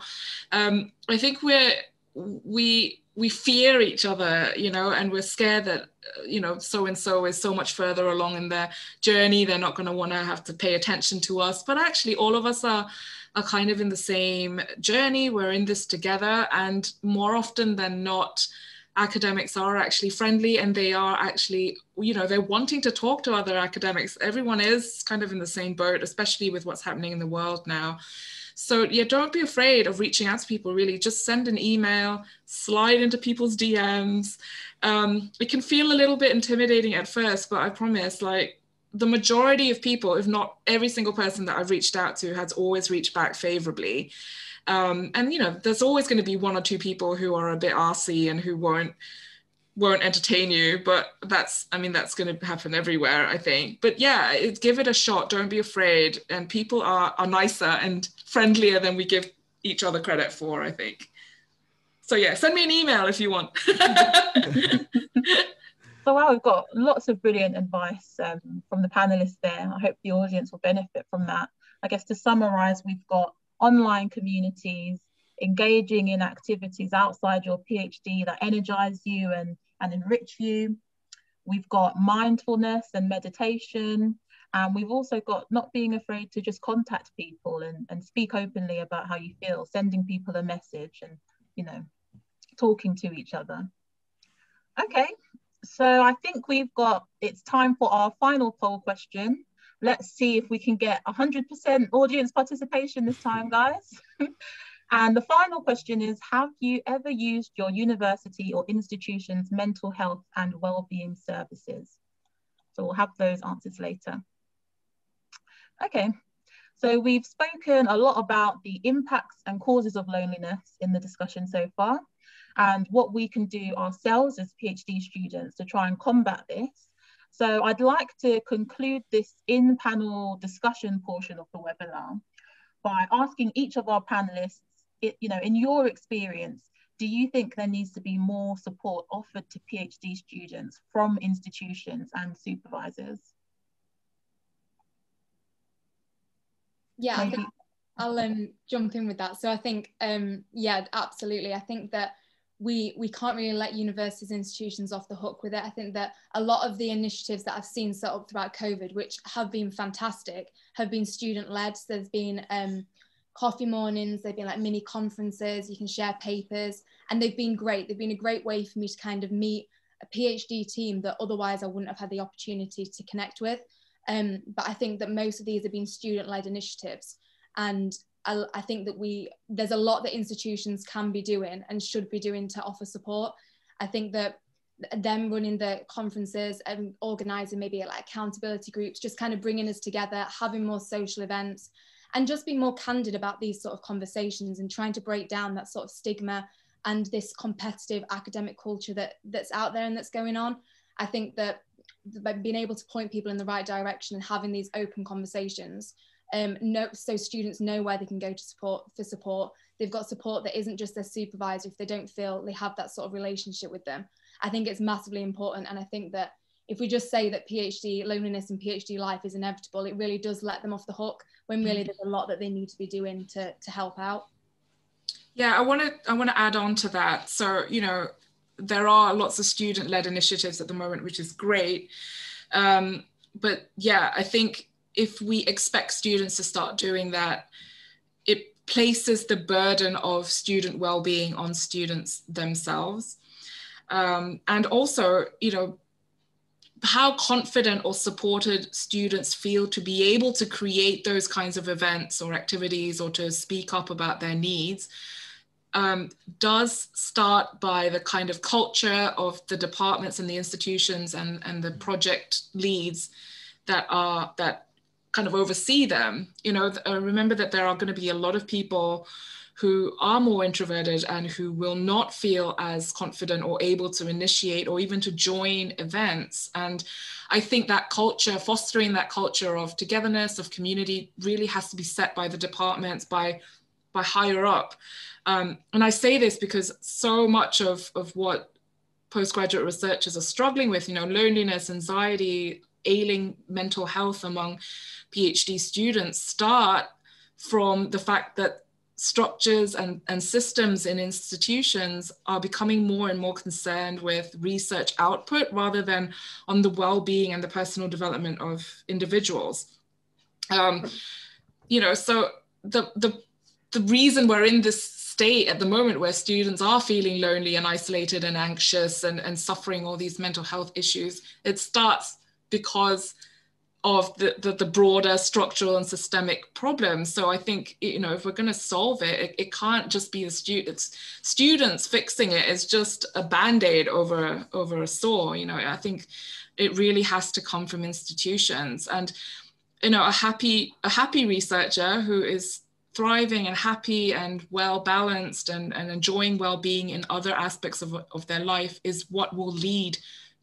Um, i think we're we we fear each other you know and we're scared that uh, you know so and so is so much further along in their journey. They're not going to want to have to pay attention to us. But actually all of us are are kind of in the same journey. We're in this together and more often than not academics are actually friendly and they are actually you know they're wanting to talk to other academics. Everyone is kind of in the same boat especially with what's happening in the world now. So yeah don't be afraid of reaching out to people really. Just send an email slide into people's dms um, it can feel a little bit intimidating at first but i promise like the majority of people if not every single person that i've reached out to has always reached back favorably um, and you know, there's always going to be one or two people who are a bit arsy and who won't won't entertain you but that's i mean that's going to happen everywhere i think. But yeah it, give it a shot. Don't be afraid. And people are, are nicer and friendlier than we give each other credit for i think. So yeah send me an email if you want. So wow we've got lots of brilliant advice um, from the panelists there. I hope the audience will benefit from that. I guess to summarize we've got online communities, engaging in activities outside your PhD that energize you and, and enrich you. We've got mindfulness and meditation. And we've also got not being afraid to just contact people and, and speak openly about how you feel, sending people a message and, you know, talking to each other. Okay, so I think we've got, it's time for our final poll question. Let's see if we can get 100% audience participation this time, guys. and the final question is, have you ever used your university or institution's mental health and well-being services? So we'll have those answers later. Okay, so we've spoken a lot about the impacts and causes of loneliness in the discussion so far and what we can do ourselves as PhD students to try and combat this. So I'd like to conclude this in-panel discussion portion of the webinar by asking each of our panelists, it, you know, in your experience, do you think there needs to be more support offered to PhD students from institutions and supervisors? Yeah, I I'll um, jump in with that. So I think, um, yeah, absolutely. I think that we we can't really let universities institutions off the hook with it i think that a lot of the initiatives that i've seen set up throughout covid which have been fantastic have been student led so there's been um, coffee mornings they've been like mini conferences you can share papers and they've been great they've been a great way for me to kind of meet a PhD team that otherwise I wouldn't have had the opportunity to connect with. Um, but I think that most of these have been student-led initiatives. And I, think that we, there's a lot that institutions can be doing and should be doing to offer support. I think that them running the conferences and organizing maybe like accountability groups, just kind of bringing us together, having more social events, and just being more candid about these sort of conversations and trying to break down that sort of stigma and this competitive academic culture that that's out there and that's going on. I think that by being able to point people in the right direction and having these open conversations, um, so students know where they can go to support for support. They've got support that isn't just their supervisor if they don't feel they have that sort of relationship with them. I think it's massively important. And I think that if we just say that PhD loneliness and PhD life is inevitable, it really does let them off the hook when really there's a lot that they need to be doing to, to help out. Yeah, I want to I want to add on to that. So, you know, there are lots of student-led initiatives at the moment, which is great. Um, but yeah, I think if we expect students to start doing that, it places the burden of student well-being on students themselves. Um, and also you know how confident or supported students feel to be able to create those kinds of events or activities or to speak up about their needs um, does start by the kind of culture of the departments and the institutions and, and the project leads that are that kind of oversee them you know uh, remember that there are going to be a lot of people who are more introverted and who will not feel as confident or able to initiate or even to join events. And I think that culture, fostering that culture of togetherness, of community, really has to be set by the departments, by, by higher up. Um, and I say this because so much of, of what postgraduate researchers are struggling with, you know, loneliness, anxiety, ailing mental health among PhD students start from the fact that structures and, and systems in institutions are becoming more and more concerned with research output rather than on the well-being and the personal development of individuals. Um, you know, so the, the, the reason we're in this state at the moment where students are feeling lonely and isolated and anxious and, and suffering all these mental health issues, it starts because of the, the, the, broader structural and systemic problems. So I think, you know, if we're going to solve it, it, it, can't just be the students. Students fixing it is just a band-aid over, over a sore. You know, I think it really has to come from institutions. And, you know, a happy, a happy researcher who is thriving and happy and well balanced and, and enjoying well-being in other aspects of, of their life is what will lead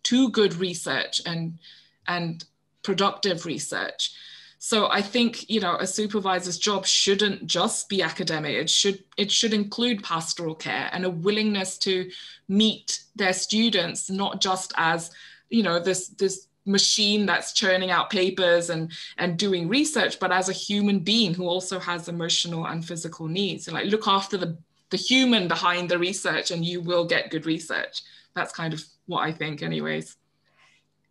to good research and and productive research. So I think you know a supervisor's job shouldn't just be academic. It should it should include pastoral care and a willingness to meet their students, not just as you know this this machine that's churning out papers and and doing research, but as a human being who also has emotional and physical needs. And like look after the the human behind the research, and you will get good research. That's kind of what I think, anyways.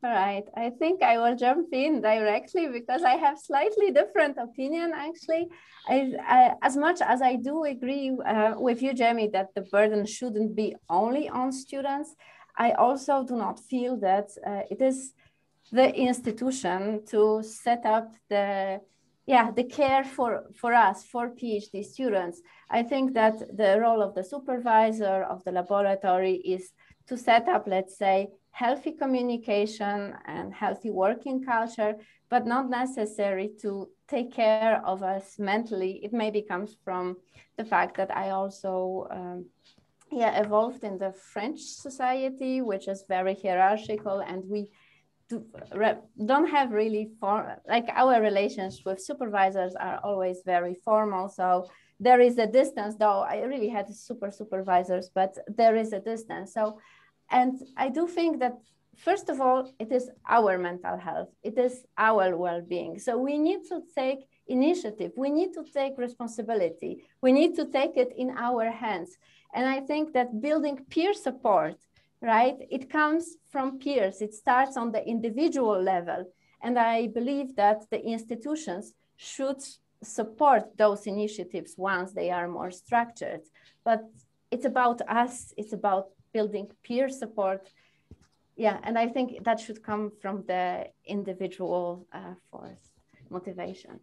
All right, I think I will jump in directly because I have slightly different opinion actually. I, I, as much as I do agree uh, with you, Jamie, that the burden shouldn't be only on students, I also do not feel that uh, it is the institution to set up the yeah the care for for us for phd students i think that the role of the supervisor of the laboratory is to set up let's say healthy communication and healthy working culture, but not necessary to take care of us mentally. It maybe comes from the fact that I also um, yeah, evolved in the French society, which is very hierarchical and we do, don't have really for like our relations with supervisors are always very formal. So there is a distance, though I really had super supervisors, but there is a distance. So and I do think that, first of all, it is our mental health, it is our well being. So we need to take initiative, we need to take responsibility, we need to take it in our hands. And I think that building peer support, right, it comes from peers, it starts on the individual level. And I believe that the institutions should support those initiatives once they are more structured. But it's about us, it's about building peer support. Yeah, and I think that should come from the individual uh, force motivation.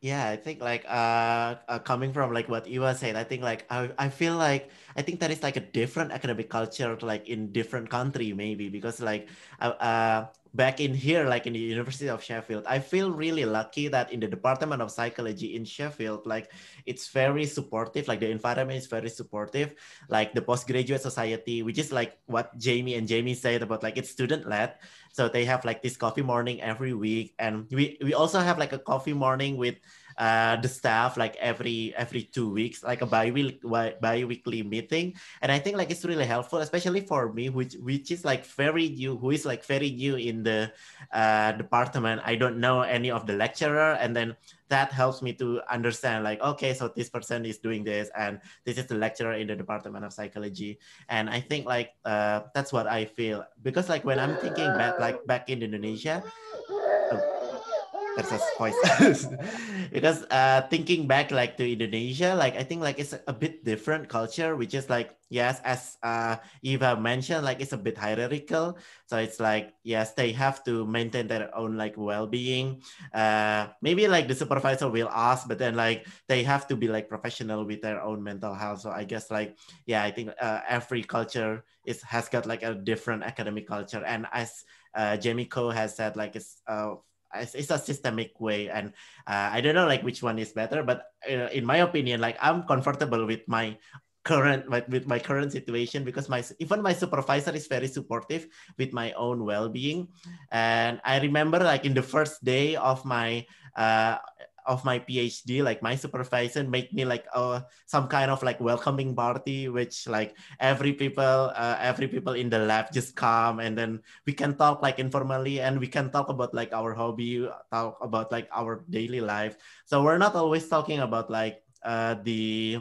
Yeah i think like uh, uh, coming from like what Ewa said i think like I, I feel like i think that is like a different academic culture like in different country maybe because like uh, uh back in here like in the university of sheffield i feel really lucky that in the department of psychology in sheffield like it's very supportive like the environment is very supportive. Like the postgraduate society which is like what jamie and jamie said about like it's student led so they have like this coffee morning every week, and we we also have like a coffee morning with uh, the staff like every every two weeks, like a bi-week bi-weekly meeting. And I think like it's really helpful, especially for me, which which is like very new, who is like very new in the uh, department. I don't know any of the lecturer, and then that helps me to understand like okay so this person is doing this and this is the lecturer in the department of psychology and i think like uh, that's what i feel because like when i'm thinking back like back in indonesia there's a voice because uh thinking back like to indonesia like i think like it's a bit different culture which is like yes as uh ewa mentioned like it's a bit hierarchical. So it's like yes they have to maintain their own like well-being. Uh maybe like the supervisor will ask but then like they have to be like professional with their own mental health. So i guess like yeah i think uh, every culture is has got like a different academic culture. And as uh, Jamie Khoo has said, like it's uh, it's, a systemic way and uh, i don't know like which one is better but uh, in my opinion like i'm comfortable with my current with my current situation because my even my supervisor is very supportive with my own well-being. And i remember like in the first day of my uh, of my PhD, like my supervisor make me like uh, some kind of like welcoming party, which like every people, uh, every people in the lab just come and then we can talk like informally and we can talk about like our hobby, talk about like our daily life. So we're not always talking about like uh, the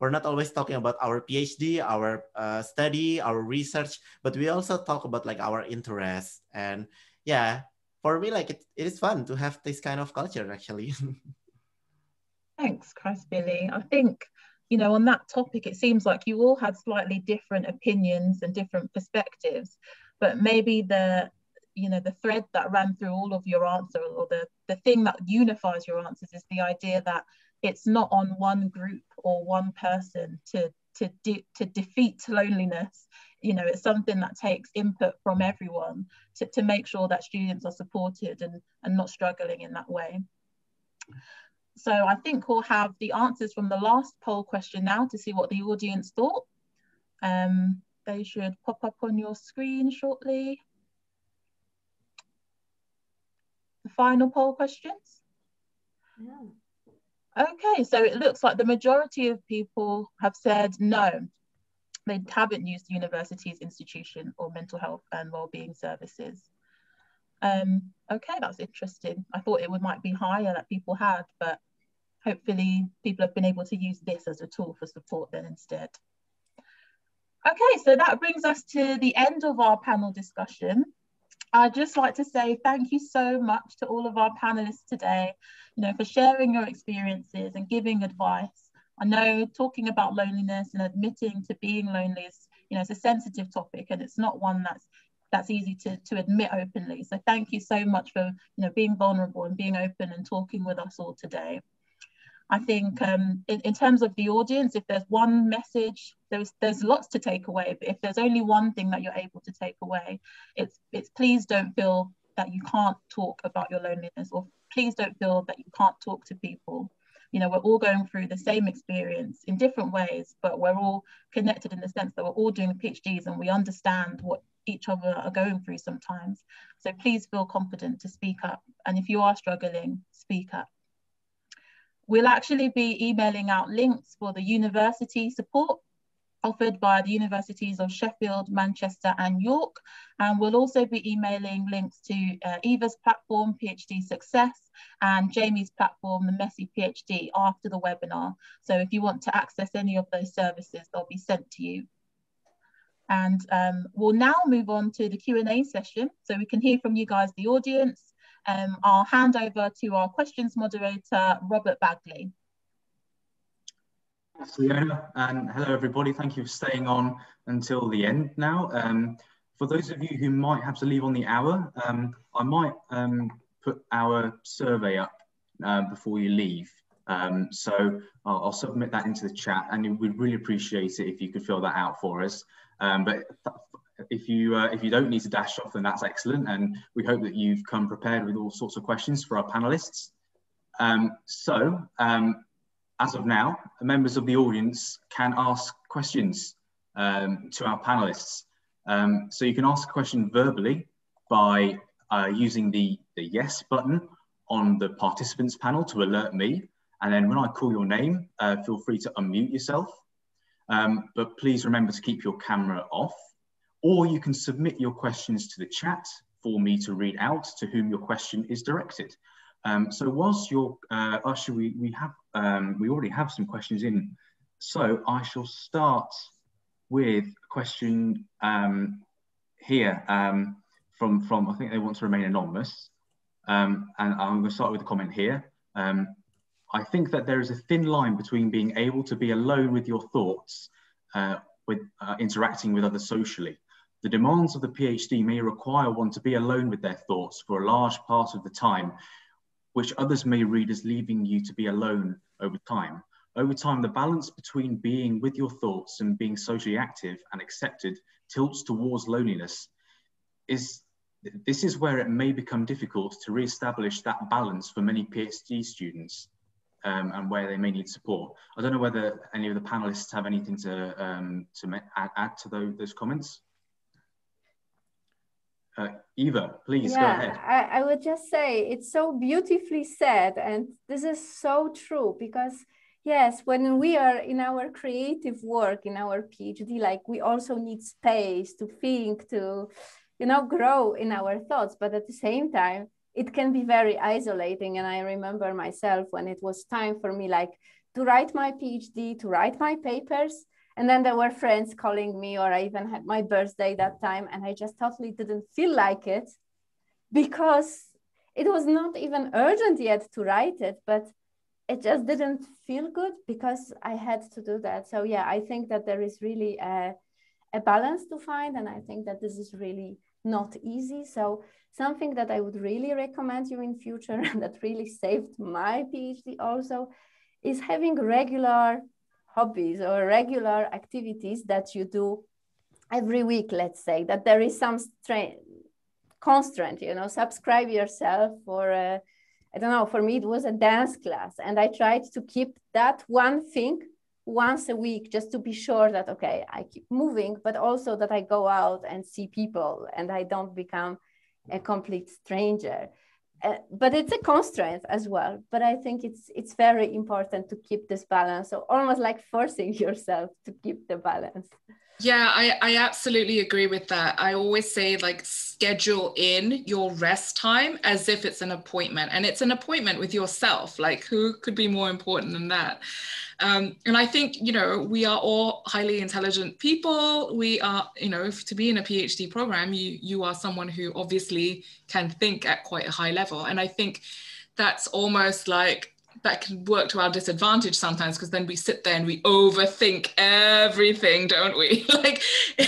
we're not always talking about our PhD, our uh, study, our research, but we also talk about like our interests. And yeah, for me, like it, it is fun to have this kind of culture actually. Thanks, Christ Billy. I think, you know, on that topic, it seems like you all had slightly different opinions and different perspectives, but maybe the you know the thread that ran through all of your answer or the the thing that unifies your answers is the idea that it's not on one group or one person to to de- to defeat loneliness. You know it's something that takes input from everyone to, to make sure that students are supported and and not struggling in that way. So i think we'll have the answers from the last poll question now to see what the audience thought. Um, they should pop up on your screen shortly. The final poll questions? Yeah. Okay, so it looks like the majority of people have said no they haven't used the university's institution or mental health and wellbeing services. Um, okay, that's interesting. I thought it would might be higher that people had, but hopefully people have been able to use this as a tool for support then instead. Okay, so that brings us to the end of our panel discussion. I'd just like to say thank you so much to all of our panelists today, you know, for sharing your experiences and giving advice. I know talking about loneliness and admitting to being lonely is, you know, it's a sensitive topic and it's not one that's that's easy to, to admit openly. So thank you so much for, you know, being vulnerable and being open and talking with us all today. I think um, in, in terms of the audience, if there's one message, there's there's lots to take away. But if there's only one thing that you're able to take away, it's it's please don't feel that you can't talk about your loneliness, or please don't feel that you can't talk to people you know, we're all going through the same experience in different ways, but we're all connected in the sense that we're all doing PhDs and we understand what each other are going through sometimes. So please feel confident to speak up. And if you are struggling, speak up. We'll actually be emailing out links for the university support offered by the universities of Sheffield, Manchester and York. And we'll also be emailing links to uh, Ewa's platform, PhD Success, and Jamie's platform, the Messy PhD, after the webinar. So if you want to access any of those services, they'll be sent to you. And um, we'll now move on to the Q&A session so we can hear from you guys, the audience. Um, I'll hand over to our questions moderator, Robert Bagley. Thanks, and hello everybody. Thank you for staying on until the end now. Um, for those of you who might have to leave on the hour, um, I might um, put our survey up uh, before you leave. Um, so I'll, I'll, submit that into the chat and we'd really appreciate it if you could fill that out for us. Um, but if you uh, if you don't need to dash off, then that's excellent. And we hope that you've come prepared with all sorts of questions for our panelists. Um, so um, as of now, members of the audience can ask questions um, to our panelists. Um, so you can ask a question verbally by uh, using the, the yes button on the participants panel to alert me. And then when I call your name, uh, feel free to unmute yourself. Um, but please remember to keep your camera off. Or you can submit your questions to the chat for me to read out to whom your question is directed. Um, so whilst you're, uh, Usher, we, we have, um, we already have some questions in. So I shall start with a question um, here um, from, from, I think they want to remain anonymous. Um, and I'm going to start with a comment here. Um, I think that there is a thin line between being able to be alone with your thoughts uh, with uh, interacting with others socially. The demands of the PhD may require one to be alone with their thoughts for a large part of the time, which others may read as leaving you to be alone over time. Over time, the balance between being with your thoughts and being socially active and accepted tilts towards loneliness. Is this is where it may become difficult to re-establish that balance for many PhD students um, and where they may need support. I don't know whether any of the panelists have anything to, um, to add, to those comments. Uh, Ewa, please yeah, go ahead. I, I would just say it's so beautifully said, and this is so true because yes when we are in our creative work in our phd like we also need space to think to you know grow in our thoughts but at the same time it can be very isolating and i remember myself when it was time for me like to write my phd to write my papers and then there were friends calling me or i even had my birthday that time and i just totally didn't feel like it because it was not even urgent yet to write it but it just didn't feel good because I had to do that. So yeah, I think that there is really a, a balance to find, and I think that this is really not easy. So something that I would really recommend you in future and that really saved my PhD also is having regular hobbies or regular activities that you do every week, let's say, that there is some strain, constraint, you know, subscribe yourself for a I don't know, for me, it was a dance class. And I tried to keep that one thing once a week just to be sure that, okay, I keep moving, but also that I go out and see people and I don't become a complete stranger. Uh, but it's a constraint as well. But I think it's it's very important to keep this balance. So almost like forcing yourself to keep the balance. Yeah, I, I absolutely agree with that. I always say, like, schedule in your rest time as if it's an appointment, and it's an appointment with yourself. Like, who could be more important than that? Um, and I think, you know, we are all highly intelligent people. We are, you know, if, to be in a PhD program, you you are someone who obviously can think at quite a high level. And I think that's almost like that can work to our disadvantage sometimes because then we sit there and we overthink everything, don't we? like, um,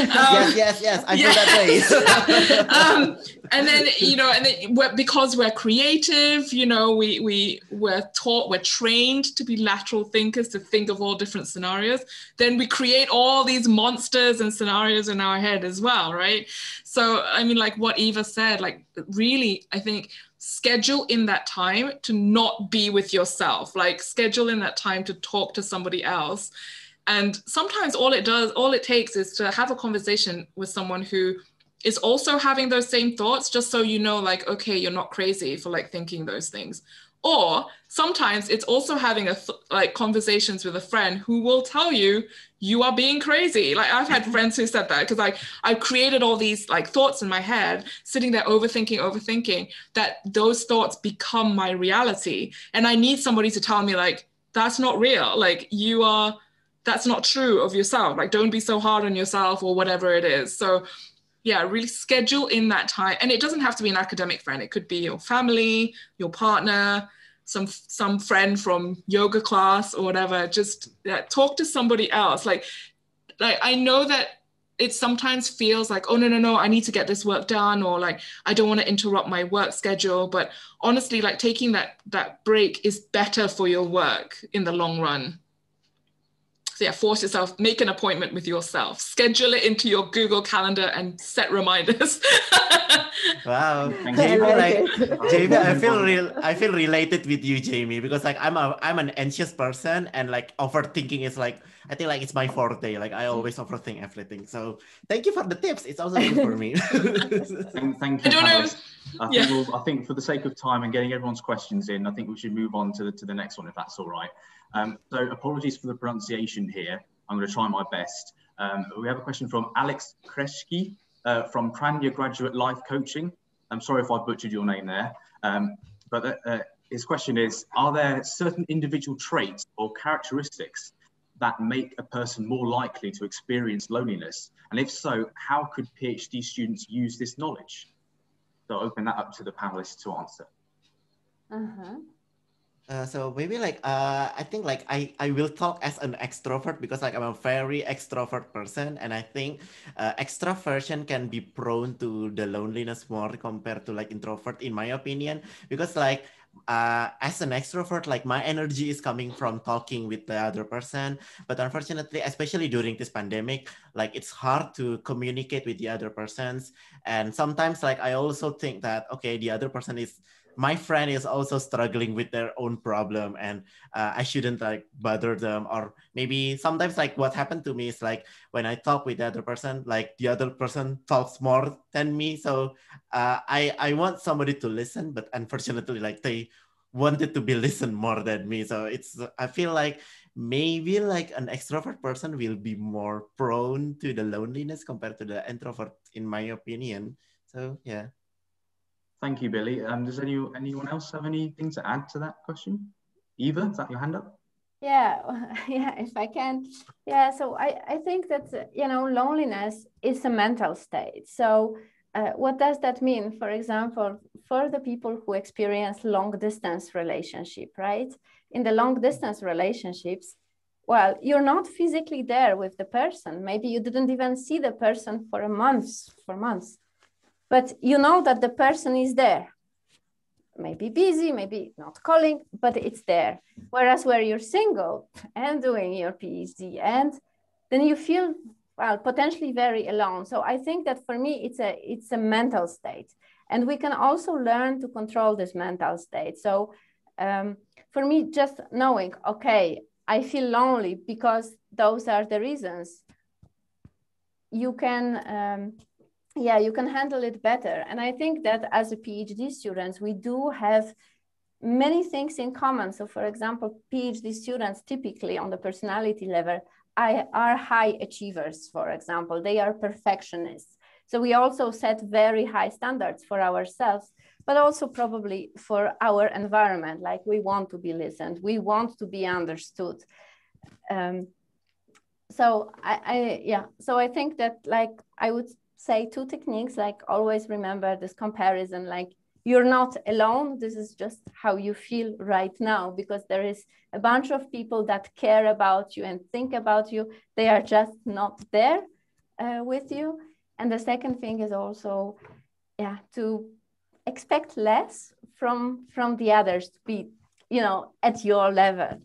yes, yes, yes, I yes. feel that way. um, and then you know, and then we're, because we're creative, you know, we we we're taught, we're trained to be lateral thinkers to think of all different scenarios. Then we create all these monsters and scenarios in our head as well, right? So I mean, like what Ewa said, like really, I think schedule in that time to not be with yourself like schedule in that time to talk to somebody else. And sometimes all it does all it takes is to have a conversation with someone who is also having those same thoughts just so you know like okay you're not crazy for like thinking those things or sometimes it's also having a th- like conversations with a friend who will tell you you are being crazy. Like i've had friends who said that because like i've created all these like thoughts in my head sitting there overthinking overthinking that those thoughts become my reality. And i need somebody to tell me like that's not real. Like you are that's not true of yourself. Like don't be so hard on yourself or whatever it is. So yeah really schedule in that time and it doesn't have to be an academic friend it could be your family your partner some some friend from yoga class or whatever just yeah, talk to somebody else like like i know that it sometimes feels like, oh, no, no, no, I need to get this work done, or like, I don't want to interrupt my work schedule. But honestly, like taking that, that break is better for your work in the long run. So yeah, force yourself, make an appointment with yourself, schedule it into your Google Calendar and set reminders. wow, Jamie, like, Jamie, I feel real. I feel related with you, Jamie, because like I'm a I'm an anxious person, and like overthinking is like I think like it's my forte. Like I always overthink everything. So thank you for the tips. It's also good for me. thank, thank you. I don't know. I think, yeah. we'll, I think for the sake of time and getting everyone's questions in, I think we should move on to the, to the next one if that's all right. Um, so apologies for the pronunciation here. I'm going to try my best. Um, we have a question from Alex Kreschke uh, from Pranya Graduate Life Coaching. I'm sorry if I butchered your name there. Um, but uh, uh, his question is, are there certain individual traits or characteristics that make a person more likely to experience loneliness? And if so, how could PhD students use this knowledge? So I'll open that up to the panelists to answer. Uh-huh. Uh, so maybe like uh, I think like I, I will talk as an extrovert because like I'm a very extrovert person and I think uh, extroversion can be prone to the loneliness more compared to like introvert in my opinion because like uh, as an extrovert like my energy is coming from talking with the other person. But unfortunately especially during this pandemic like it's hard to communicate with the other persons. And sometimes like I also think that okay the other person is my friend is also struggling with their own problem and uh, i shouldn't like bother them or maybe sometimes like what happened to me is like when i talk with the other person like the other person talks more than me. So uh, i i want somebody to listen but unfortunately like they wanted to be listened more than me. So it's i feel like maybe like an extrovert person will be more prone to the loneliness compared to the introvert in my opinion. So yeah Thank you, Billy. Um, does any, anyone else have anything to add to that question? Ewa, is that your hand up? Yeah, yeah, if I can. Yeah, so I, I think that, you know, loneliness is a mental state. So uh, what does that mean? For example, for the people who experience long distance relationship, right? In the long distance relationships, well, you're not physically there with the person. Maybe you didn't even see the person for a month, for months but you know that the person is there. Maybe busy maybe not calling but it's there. Whereas where you're single and doing your phd and then you feel well potentially very alone. So i think that for me it's a it's a mental state. And we can also learn to control this mental state. So um, for me just knowing okay i feel lonely because those are the reasons. You can um, yeah, you can handle it better. And I think that as a PhD students, we do have many things in common. So for example, PhD students typically on the personality level I, are high achievers, for example, they are perfectionists. So we also set very high standards for ourselves, but also probably for our environment. Like we want to be listened, we want to be understood. Um, so I, I yeah, so I think that like I would say two techniques like always remember this comparison like you're not alone this is just how you feel right now because there is a bunch of people that care about you and think about you. They are just not there uh, with you. And the second thing is also yeah to expect less from from the others to be you know at your level.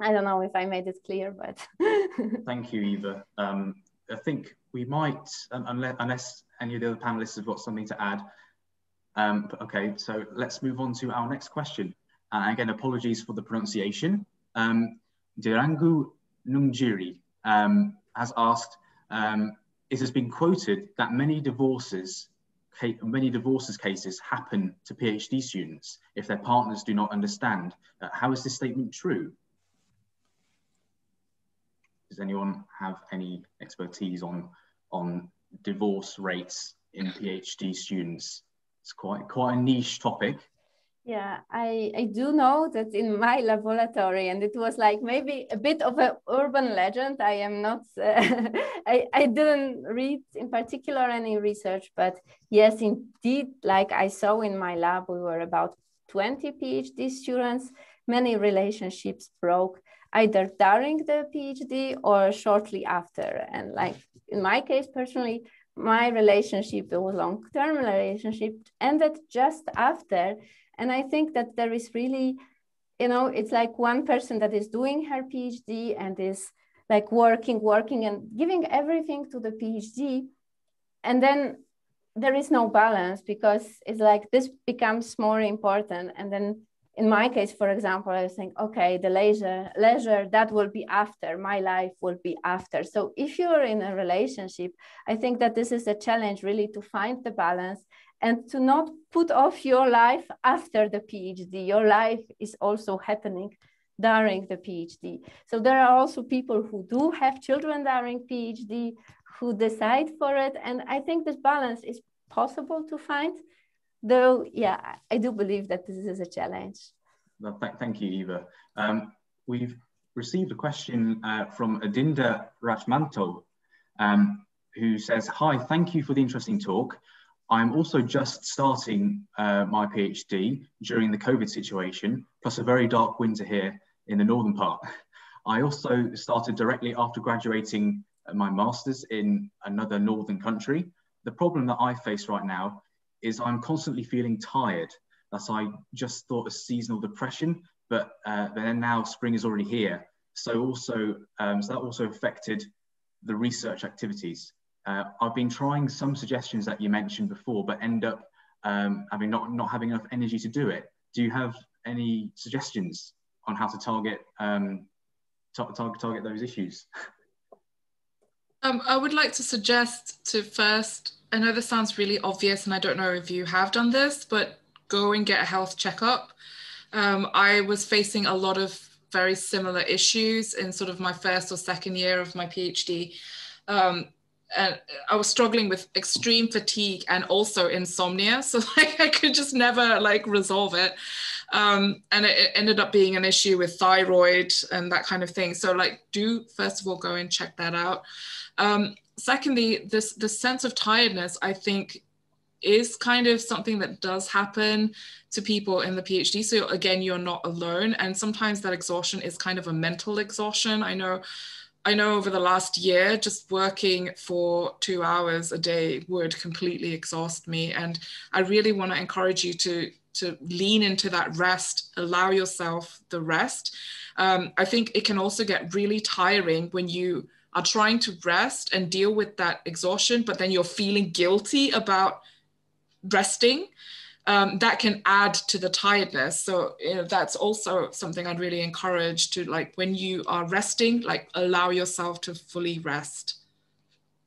I don't know if i made it clear but thank you ewa. Um, i think we might, um, unless, unless any of the other panelists have got something to add. Um, okay, so let's move on to our next question. Uh, again, apologies for the pronunciation. Um, Dirangu Nungjiri um, has asked, um, it has been quoted that many divorces many divorces cases happen to PhD students if their partners do not understand. Uh, how is this statement true? Does anyone have any expertise on on divorce rates in PhD students? It's quite quite a niche topic. Yeah, I, I do know that in my laboratory, and it was like maybe a bit of an urban legend. I am not, uh, I, I didn't read in particular any research, but yes, indeed, like I saw in my lab, we were about 20 PhD students. Many relationships broke either during the PhD or shortly after. And like in my case personally, my relationship, it was long-term relationship, ended just after. And I think that there is really, you know, it's like one person that is doing her PhD and is like working, working and giving everything to the PhD. And then there is no balance because it's like this becomes more important. And then in my case, for example, I think, okay, the leisure, leisure, that will be after, my life will be after. So if you're in a relationship, I think that this is a challenge really to find the balance and to not put off your life after the PhD. Your life is also happening during the PhD. So there are also people who do have children during PhD who decide for it. And I think this balance is possible to find, though, yeah, I do believe that this is a challenge. Well, th thank you, Ewa. Um, we've received a question uh, from Adinda Rachmanto, um, who says, hi, thank you for the interesting talk. I'm also just starting uh, my PhD during the COVID situation, plus a very dark winter here in the northern part. I also started directly after graduating my master's in another northern country. The problem that I face right now is I'm constantly feeling tired. That's I just thought of seasonal depression, but uh, then now spring is already here. So also, um, so that also affected the research activities. Uh, I've been trying some suggestions that you mentioned before, but end up um, having not, not having enough energy to do it. Do you have any suggestions on how to target um, target target those issues? Um, I would like to suggest to first. I know this sounds really obvious, and I don't know if you have done this, but go and get a health checkup. Um, I was facing a lot of very similar issues in sort of my first or second year of my PhD. Um, and I was struggling with extreme fatigue and also insomnia. So like I could just never like resolve it. Um, and it, it, ended up being an issue with thyroid and that kind of thing. So like do first of all go and check that out. Um, secondly, this the sense of tiredness, I think is kind of something that does happen to people in the PhD. So again, you're not alone. And sometimes that exhaustion is kind of a mental exhaustion. I know I know over the last year, just working for two hours a day would completely exhaust me. And I really want to encourage you to, to lean into that rest, allow yourself the rest. Um, I think it can also get really tiring when you are trying to rest and deal with that exhaustion, but then you're feeling guilty about resting um, that can add to the tiredness. So you know, that's also something I'd really encourage to like when you are resting, like allow yourself to fully rest.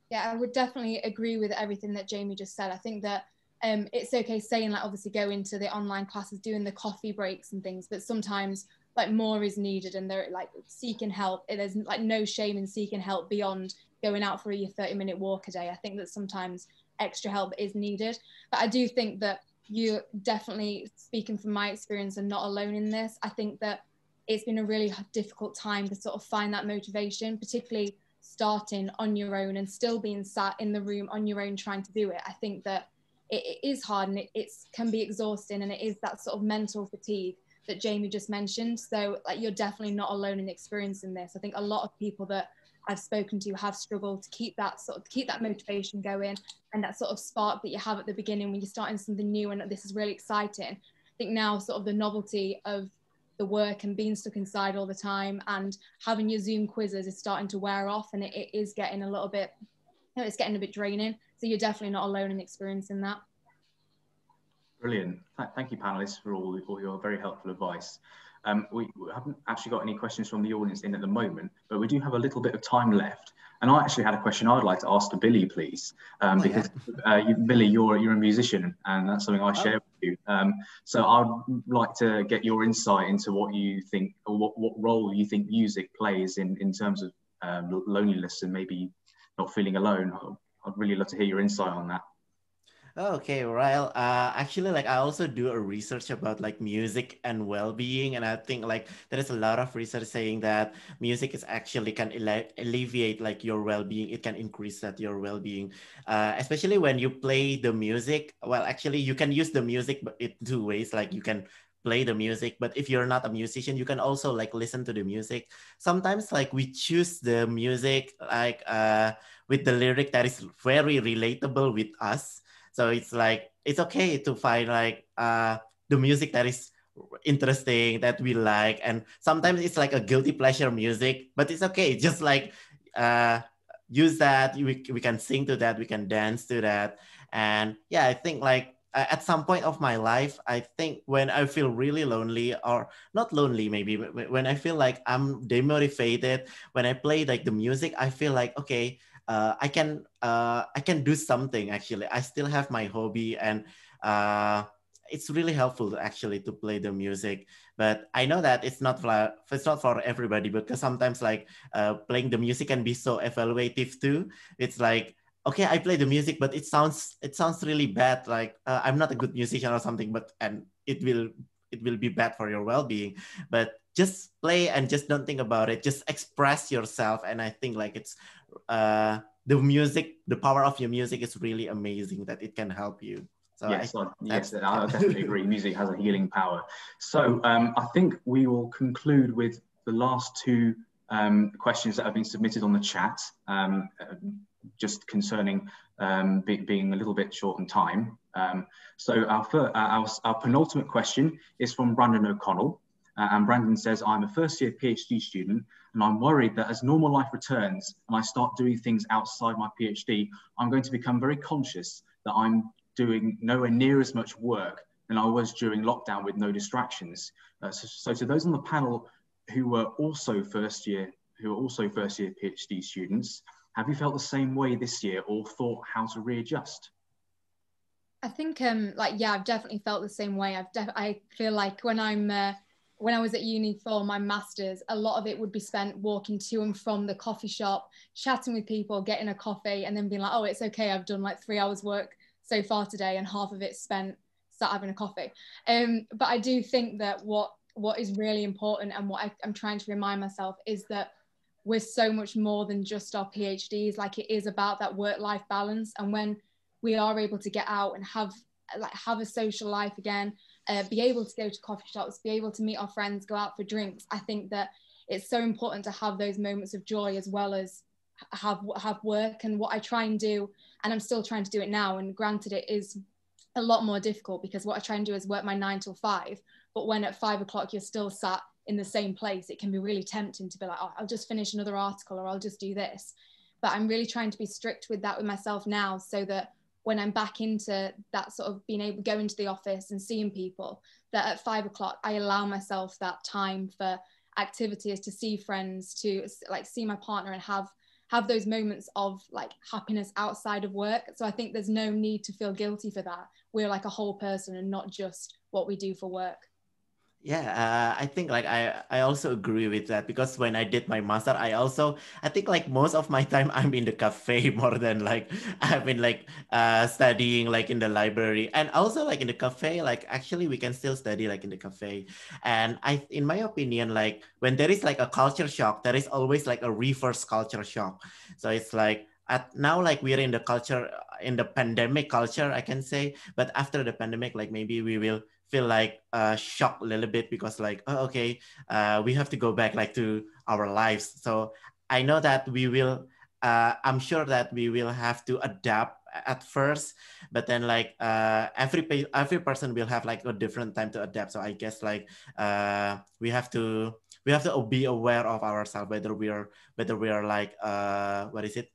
Yeah, I would definitely agree with everything that Jamie just said. I think that um, it's okay saying like obviously go into the online classes, doing the coffee breaks and things, but sometimes like more is needed and they're like seeking help. There's like no shame in seeking help beyond going out for a 30 minute walk a day. I think that sometimes extra help is needed. But I do think that you're definitely speaking from my experience and not alone in this. I think that it's been a really difficult time to sort of find that motivation, particularly starting on your own and still being sat in the room on your own trying to do it. I think that it, it is hard and it it's, can be exhausting and it is that sort of mental fatigue that Jamie just mentioned. So like you're definitely not alone in experiencing this. I think a lot of people that I've spoken to have struggled to keep that sort of keep that motivation going and that sort of spark that you have at the beginning when you're starting something new and this is really exciting. I think now sort of the novelty of the work and being stuck inside all the time and having your Zoom quizzes is starting to wear off and it, it is getting a little bit, you know, it's getting a bit draining. So you're definitely not alone in experiencing that. Brilliant. Thank you, panelists, for all, all your very helpful advice. Um, we, haven't actually got any questions from the audience in at the moment, but we do have a little bit of time left. And I actually had a question I'd like to ask to Billy, please, um, oh, because yeah. uh, you, Billy, you're you're a musician, and that's something I oh. share with you. Um, so I'd like to get your insight into what you think, or what, what role you think music plays in in terms of um, loneliness and maybe not feeling alone. I'd really love to hear your insight on that. Okay, well, uh, actually, like I also do a research about like music and well-being, and I think like there is a lot of research saying that music is actually can alleviate like your well-being. It can increase that your well-being, uh, especially when you play the music. Well, actually, you can use the music but in two ways. Like you can play the music but if you're not a musician you can also like listen to the music sometimes like we choose the music like uh with the lyric that is very relatable with us. So it's like it's okay to find like uh, the music that is interesting that we like, and sometimes it's like a guilty pleasure music, but it's okay. Just like uh, use that, we we can sing to that, we can dance to that, and yeah, I think like at some point of my life, I think when I feel really lonely or not lonely, maybe when I feel like I'm demotivated, when I play like the music, I feel like, okay, uh, I can uh, I can do something actually. I still have my hobby and uh, it's really helpful actually to play the music. But I know that it's not for it's not for everybody because sometimes like uh, playing the music can be so evaluative too. It's like okay, I play the music, but it sounds it sounds really bad. Like uh, I'm not a good musician or something, but and it will it will be bad for your well-being. But just play and just don't think about it. Just express yourself, and I think like it's uh, the music, the power of your music is really amazing that it can help you. So yes, I, yes, I definitely agree. Music has a healing power. So um, I think we will conclude with the last two um, questions that have been submitted on the chat. Um, just concerning um, be, being a little bit short on time. Um, so our, uh, our, our, penultimate question is from Brandon O'Connell. Uh, and Brandon says, I'm a first year PhD student and I'm worried that as normal life returns and I start doing things outside my PhD, I'm going to become very conscious that I'm doing nowhere near as much work than I was during lockdown with no distractions. Uh, so, so to those on the panel who were also first year, who are also first year PhD students, have you felt the same way this year or thought how to readjust? I think, um, like, yeah, I've definitely felt the same way. I've def- I feel like when I'm, uh, when I was at uni for my masters, a lot of it would be spent walking to and from the coffee shop, chatting with people, getting a coffee, and then being like, oh, it's okay, I've done like three hours work so far today, and half of it spent sat having a coffee. Um, but I do think that what what is really important and what I, I'm trying to remind myself is that we're so much more than just our PhDs. Like it is about that work-life balance. And when we are able to get out and have like have a social life again, uh, be able to go to coffee shops, be able to meet our friends, go out for drinks. I think that it's so important to have those moments of joy as well as have have work. And what I try and do, and I'm still trying to do it now. And granted, it is a lot more difficult because what I try and do is work my nine till five. But when at five o'clock you're still sat in the same place, it can be really tempting to be like, oh, I'll just finish another article or I'll just do this. But I'm really trying to be strict with that with myself now so that when I'm back into that sort of being able to go into the office and seeing people, that at five o'clock, I allow myself that time for activities to see friends, to like see my partner and have have those moments of like happiness outside of work. So I think there's no need to feel guilty for that. We're like a whole person and not just what we do for work. Yeah, uh, I think like I I also agree with that because when I did my master, I also I think like most of my time I'm in the cafe more than like I've been like uh studying like in the library. And also like in the cafe like actually we can still study like in the cafe. And I in my opinion like when there is like a culture shock there is always like a reverse culture shock. So it's like at now like we're in the culture in the pandemic culture I can say. But after the pandemic like maybe we will feel like uh, shocked a little bit because like oh, okay uh, we have to go back like to our lives. So i know that we will uh, i'm sure that we will have to adapt at first but then like uh, every every person will have like a different time to adapt. So i guess like uh, we have to we have to be aware of ourselves whether we are whether we are like uh, what is it?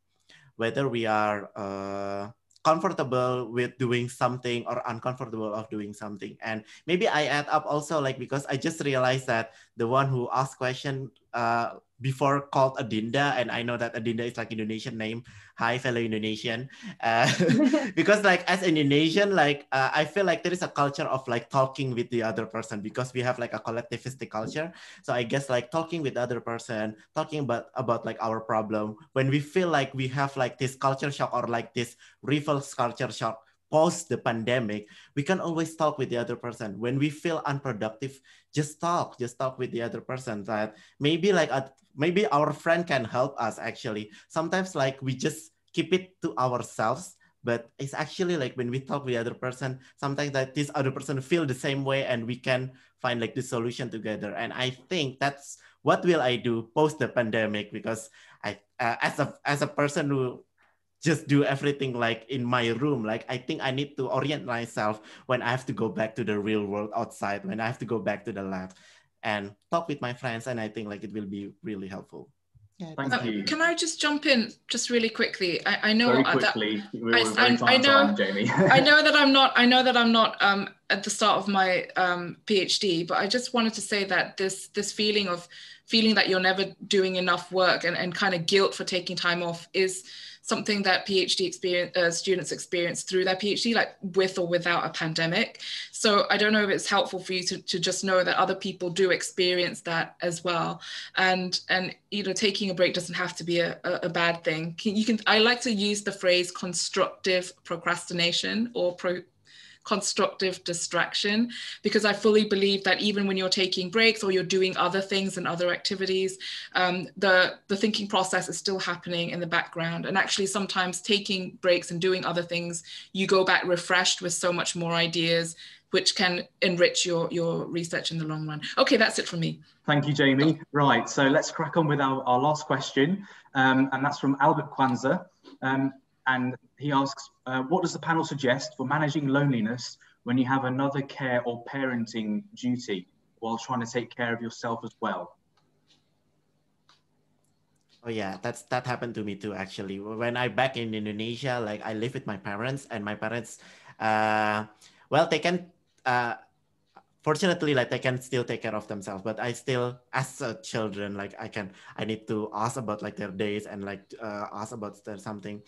Whether we are uh, comfortable with doing something or uncomfortable of doing something. And maybe i add up also like because i just realized that the one who asked question uh, before called Adinda, and I know that Adinda is like Indonesian name. Hi, fellow Indonesian. Uh, because like as an Indonesian, like uh, I feel like there is a culture of like talking with the other person because we have like a collectivistic culture. So I guess like talking with the other person, talking about about like our problem when we feel like we have like this culture shock or like this reverse culture shock post the pandemic, we can always talk with the other person. When we feel unproductive, just talk, just talk with the other person. That maybe like a, maybe our friend can help us actually. Sometimes like we just keep it to ourselves, but it's actually like when we talk with the other person, sometimes that this other person feel the same way and we can find like the solution together. And I think that's what will I do post the pandemic because I uh, as a as a person who just do everything like in my room. Like I think I need to orient myself when I have to go back to the real world outside, when I have to go back to the lab and talk with my friends. And I think like it will be really helpful. Yeah, Thank you. Can I just jump in just really quickly? I, I know very quickly. That, I, I, I, know. Time, I know that I'm not. I know that I'm not um, at the start of my um, PhD, but I just wanted to say that this this feeling of feeling that you're never doing enough work and, and kind of guilt for taking time off is something that PhD experience, uh, students experience through their PhD, like with or without a pandemic. So I don't know if it's helpful for you to, to just know that other people do experience that as well. And, and you know, taking a break doesn't have to be a, a, a bad thing. Can, you can, I like to use the phrase constructive procrastination or pro, constructive distraction because I fully believe that even when you're taking breaks or you're doing other things and other activities, um, the, the thinking process is still happening in the background. And actually, sometimes taking breaks and doing other things, you go back refreshed with so much more ideas, which can enrich your, your research in the long run. Okay, that's it from me. Thank you, Jamie. Right, so let's crack on with our, our last question, um, and that's from Albert Kwanzaa. Um, and he asks, uh, what does the panel suggest for managing loneliness when you have another care or parenting duty while trying to take care of yourself as well? Oh yeah, that's that happened to me too actually. When I back in Indonesia, like I live with my parents and my parents uh well they can uh fortunately like they can still take care of themselves but i still as a children like i can i need to ask about like their days and like uh, ask about their something.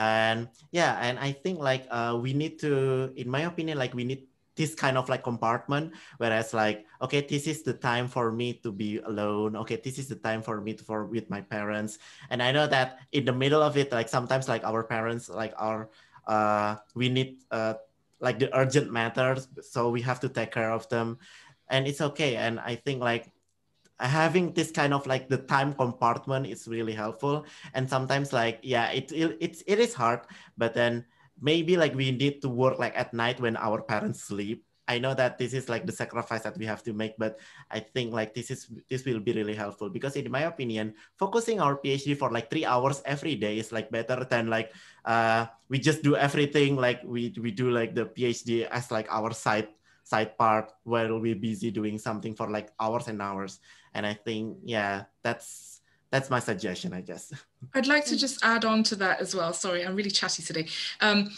And yeah and i think like uh, we need to in my opinion like we need this kind of like compartment whereas like okay this is the time for me to be alone. Okay this is the time for me to for with my parents. And i know that in the middle of it like sometimes like our parents like are uh we need uh like the urgent matters so we have to take care of them. And it's okay. And i think like having this kind of like the time compartment is really helpful. And sometimes like yeah it, it it's it is hard but then maybe like we need to work like at night when our parents sleep I know that this is like the sacrifice that we have to make, but I think like this is this will be really helpful because in my opinion, focusing our PhD for like three hours every day is like better than like uh we just do everything like we we do like the PhD as like our side side part where we're busy doing something for like hours and hours. And I think yeah, that's that's my suggestion, I guess. I'd like to just add on to that as well. Sorry, I'm really chatty today. Um,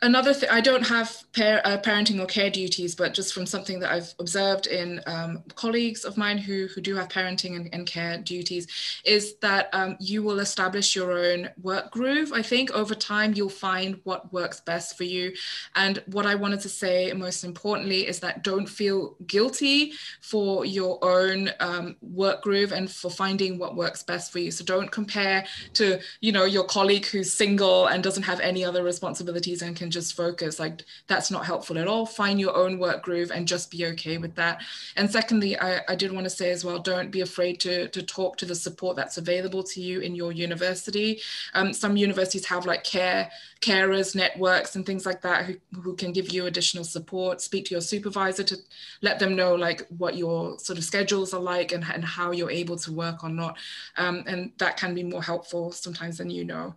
another thing, I don't have uh, parenting or care duties, but just from something that I've observed in um, colleagues of mine who, who do have parenting and, and care duties, is that um, you will establish your own work groove. I think over time you'll find what works best for you. And what I wanted to say most importantly is that don't feel guilty for your own um, work groove and for finding what works best for you. So don't compare to you know your colleague who's single and doesn't have any other responsibilities and can just focus like that's not helpful at all. Find your own work groove and just be okay with that. And secondly i, I did want to say as well don't be afraid to, to talk to the support that's available to you in your university. Um, some universities have like care carers networks and things like that who, who can give you additional support. Speak to your supervisor to let them know like what your sort of schedules are like and, and how you're able to work or not. Um, and that can be more helpful more sometimes than you know.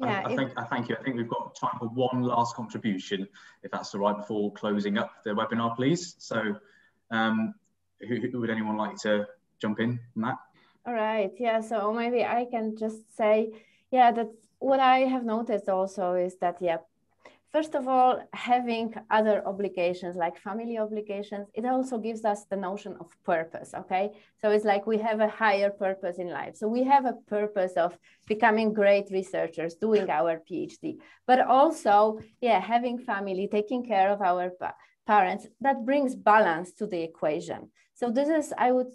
Yeah, I, I think I thank you. I think we've got time for one last contribution, if that's all right, before closing up the webinar, please. So, um, who, who would anyone like to jump in on that? All right. Yeah. So maybe I can just say, yeah, that's what I have noticed also is that yeah, First of all, having other obligations like family obligations, it also gives us the notion of purpose. Okay. So it's like we have a higher purpose in life. So we have a purpose of becoming great researchers, doing our PhD, but also, yeah, having family, taking care of our pa parents, that brings balance to the equation. So this is, I would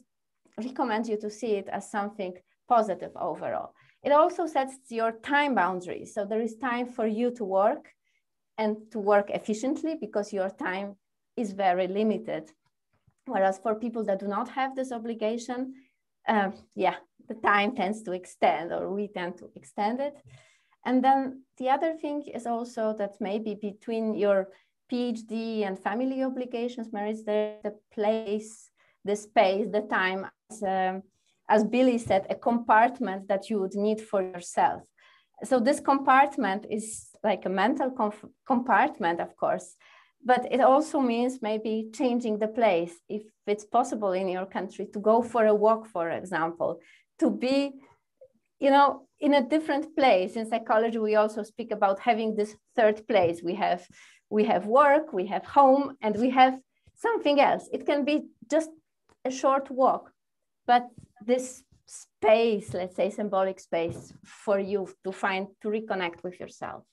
recommend you to see it as something positive overall. It also sets your time boundaries. So there is time for you to work and to work efficiently because your time is very limited. Whereas for people that do not have this obligation, uh, yeah, the time tends to extend or we tend to extend it. And then the other thing is also that maybe between your PhD and family obligations, there is the, place, the space, the time as a, as Billy said, a compartment that you would need for yourself. So this compartment is like a mental compartment, of course, but it also means maybe changing the place if it's possible in your country to go for a walk, for example, to be, you know, in a different place. In psychology, we also speak about having this third place. We have we have work, we have home, and we have something else. It can be just a short walk, but this space, let's say symbolic space for you to find, to reconnect with yourself.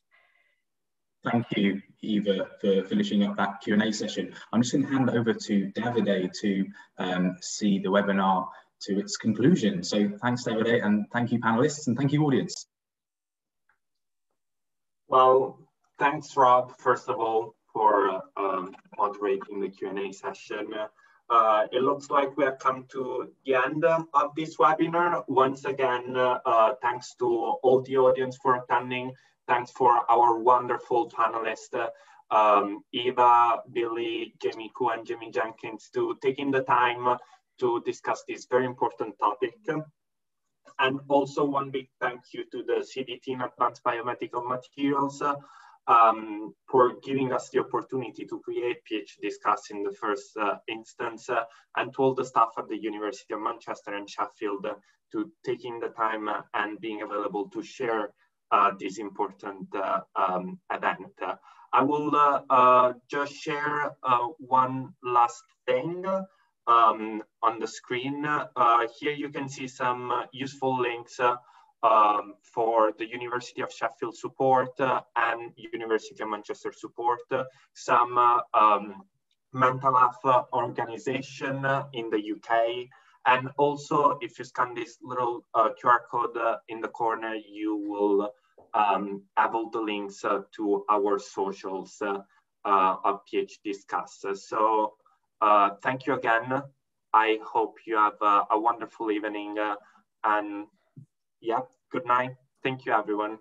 Thank you, Ewa, for finishing up that Q&A session. I'm just going to hand over to Davide to um, see the webinar to its conclusion. So thanks, Davide, and thank you, panelists, and thank you, audience. Well, thanks, Rob, first of all, for um, moderating the Q&A session. Uh, it looks like we have come to the end of this webinar. Once again, uh, thanks to all the audience for attending. Thanks for our wonderful panelists, um, Ewa, Billy, Jamie Khoo, and Jamie Jenkins, to taking the time to discuss this very important topic. And also one big thank you to the CDT in Advanced Biomedical Materials um, for giving us the opportunity to create PhDiscuss in the first uh, instance, uh, and to all the staff at the University of Manchester and Sheffield uh, to taking the time uh, and being available to share uh, this important uh, um, event. I will just share one last thing um, on the screen. here you can see some useful links um, for the University of Sheffield support uh, and University of Manchester support, uh, some uh, um, mental health organization in the UK. And also, if you scan this little uh, QR code uh, in the corner, you will um, have all the links uh, to our socials of PhDiscuss. So thank you again. I hope you have a wonderful evening and yeah, good night. Thank you, everyone.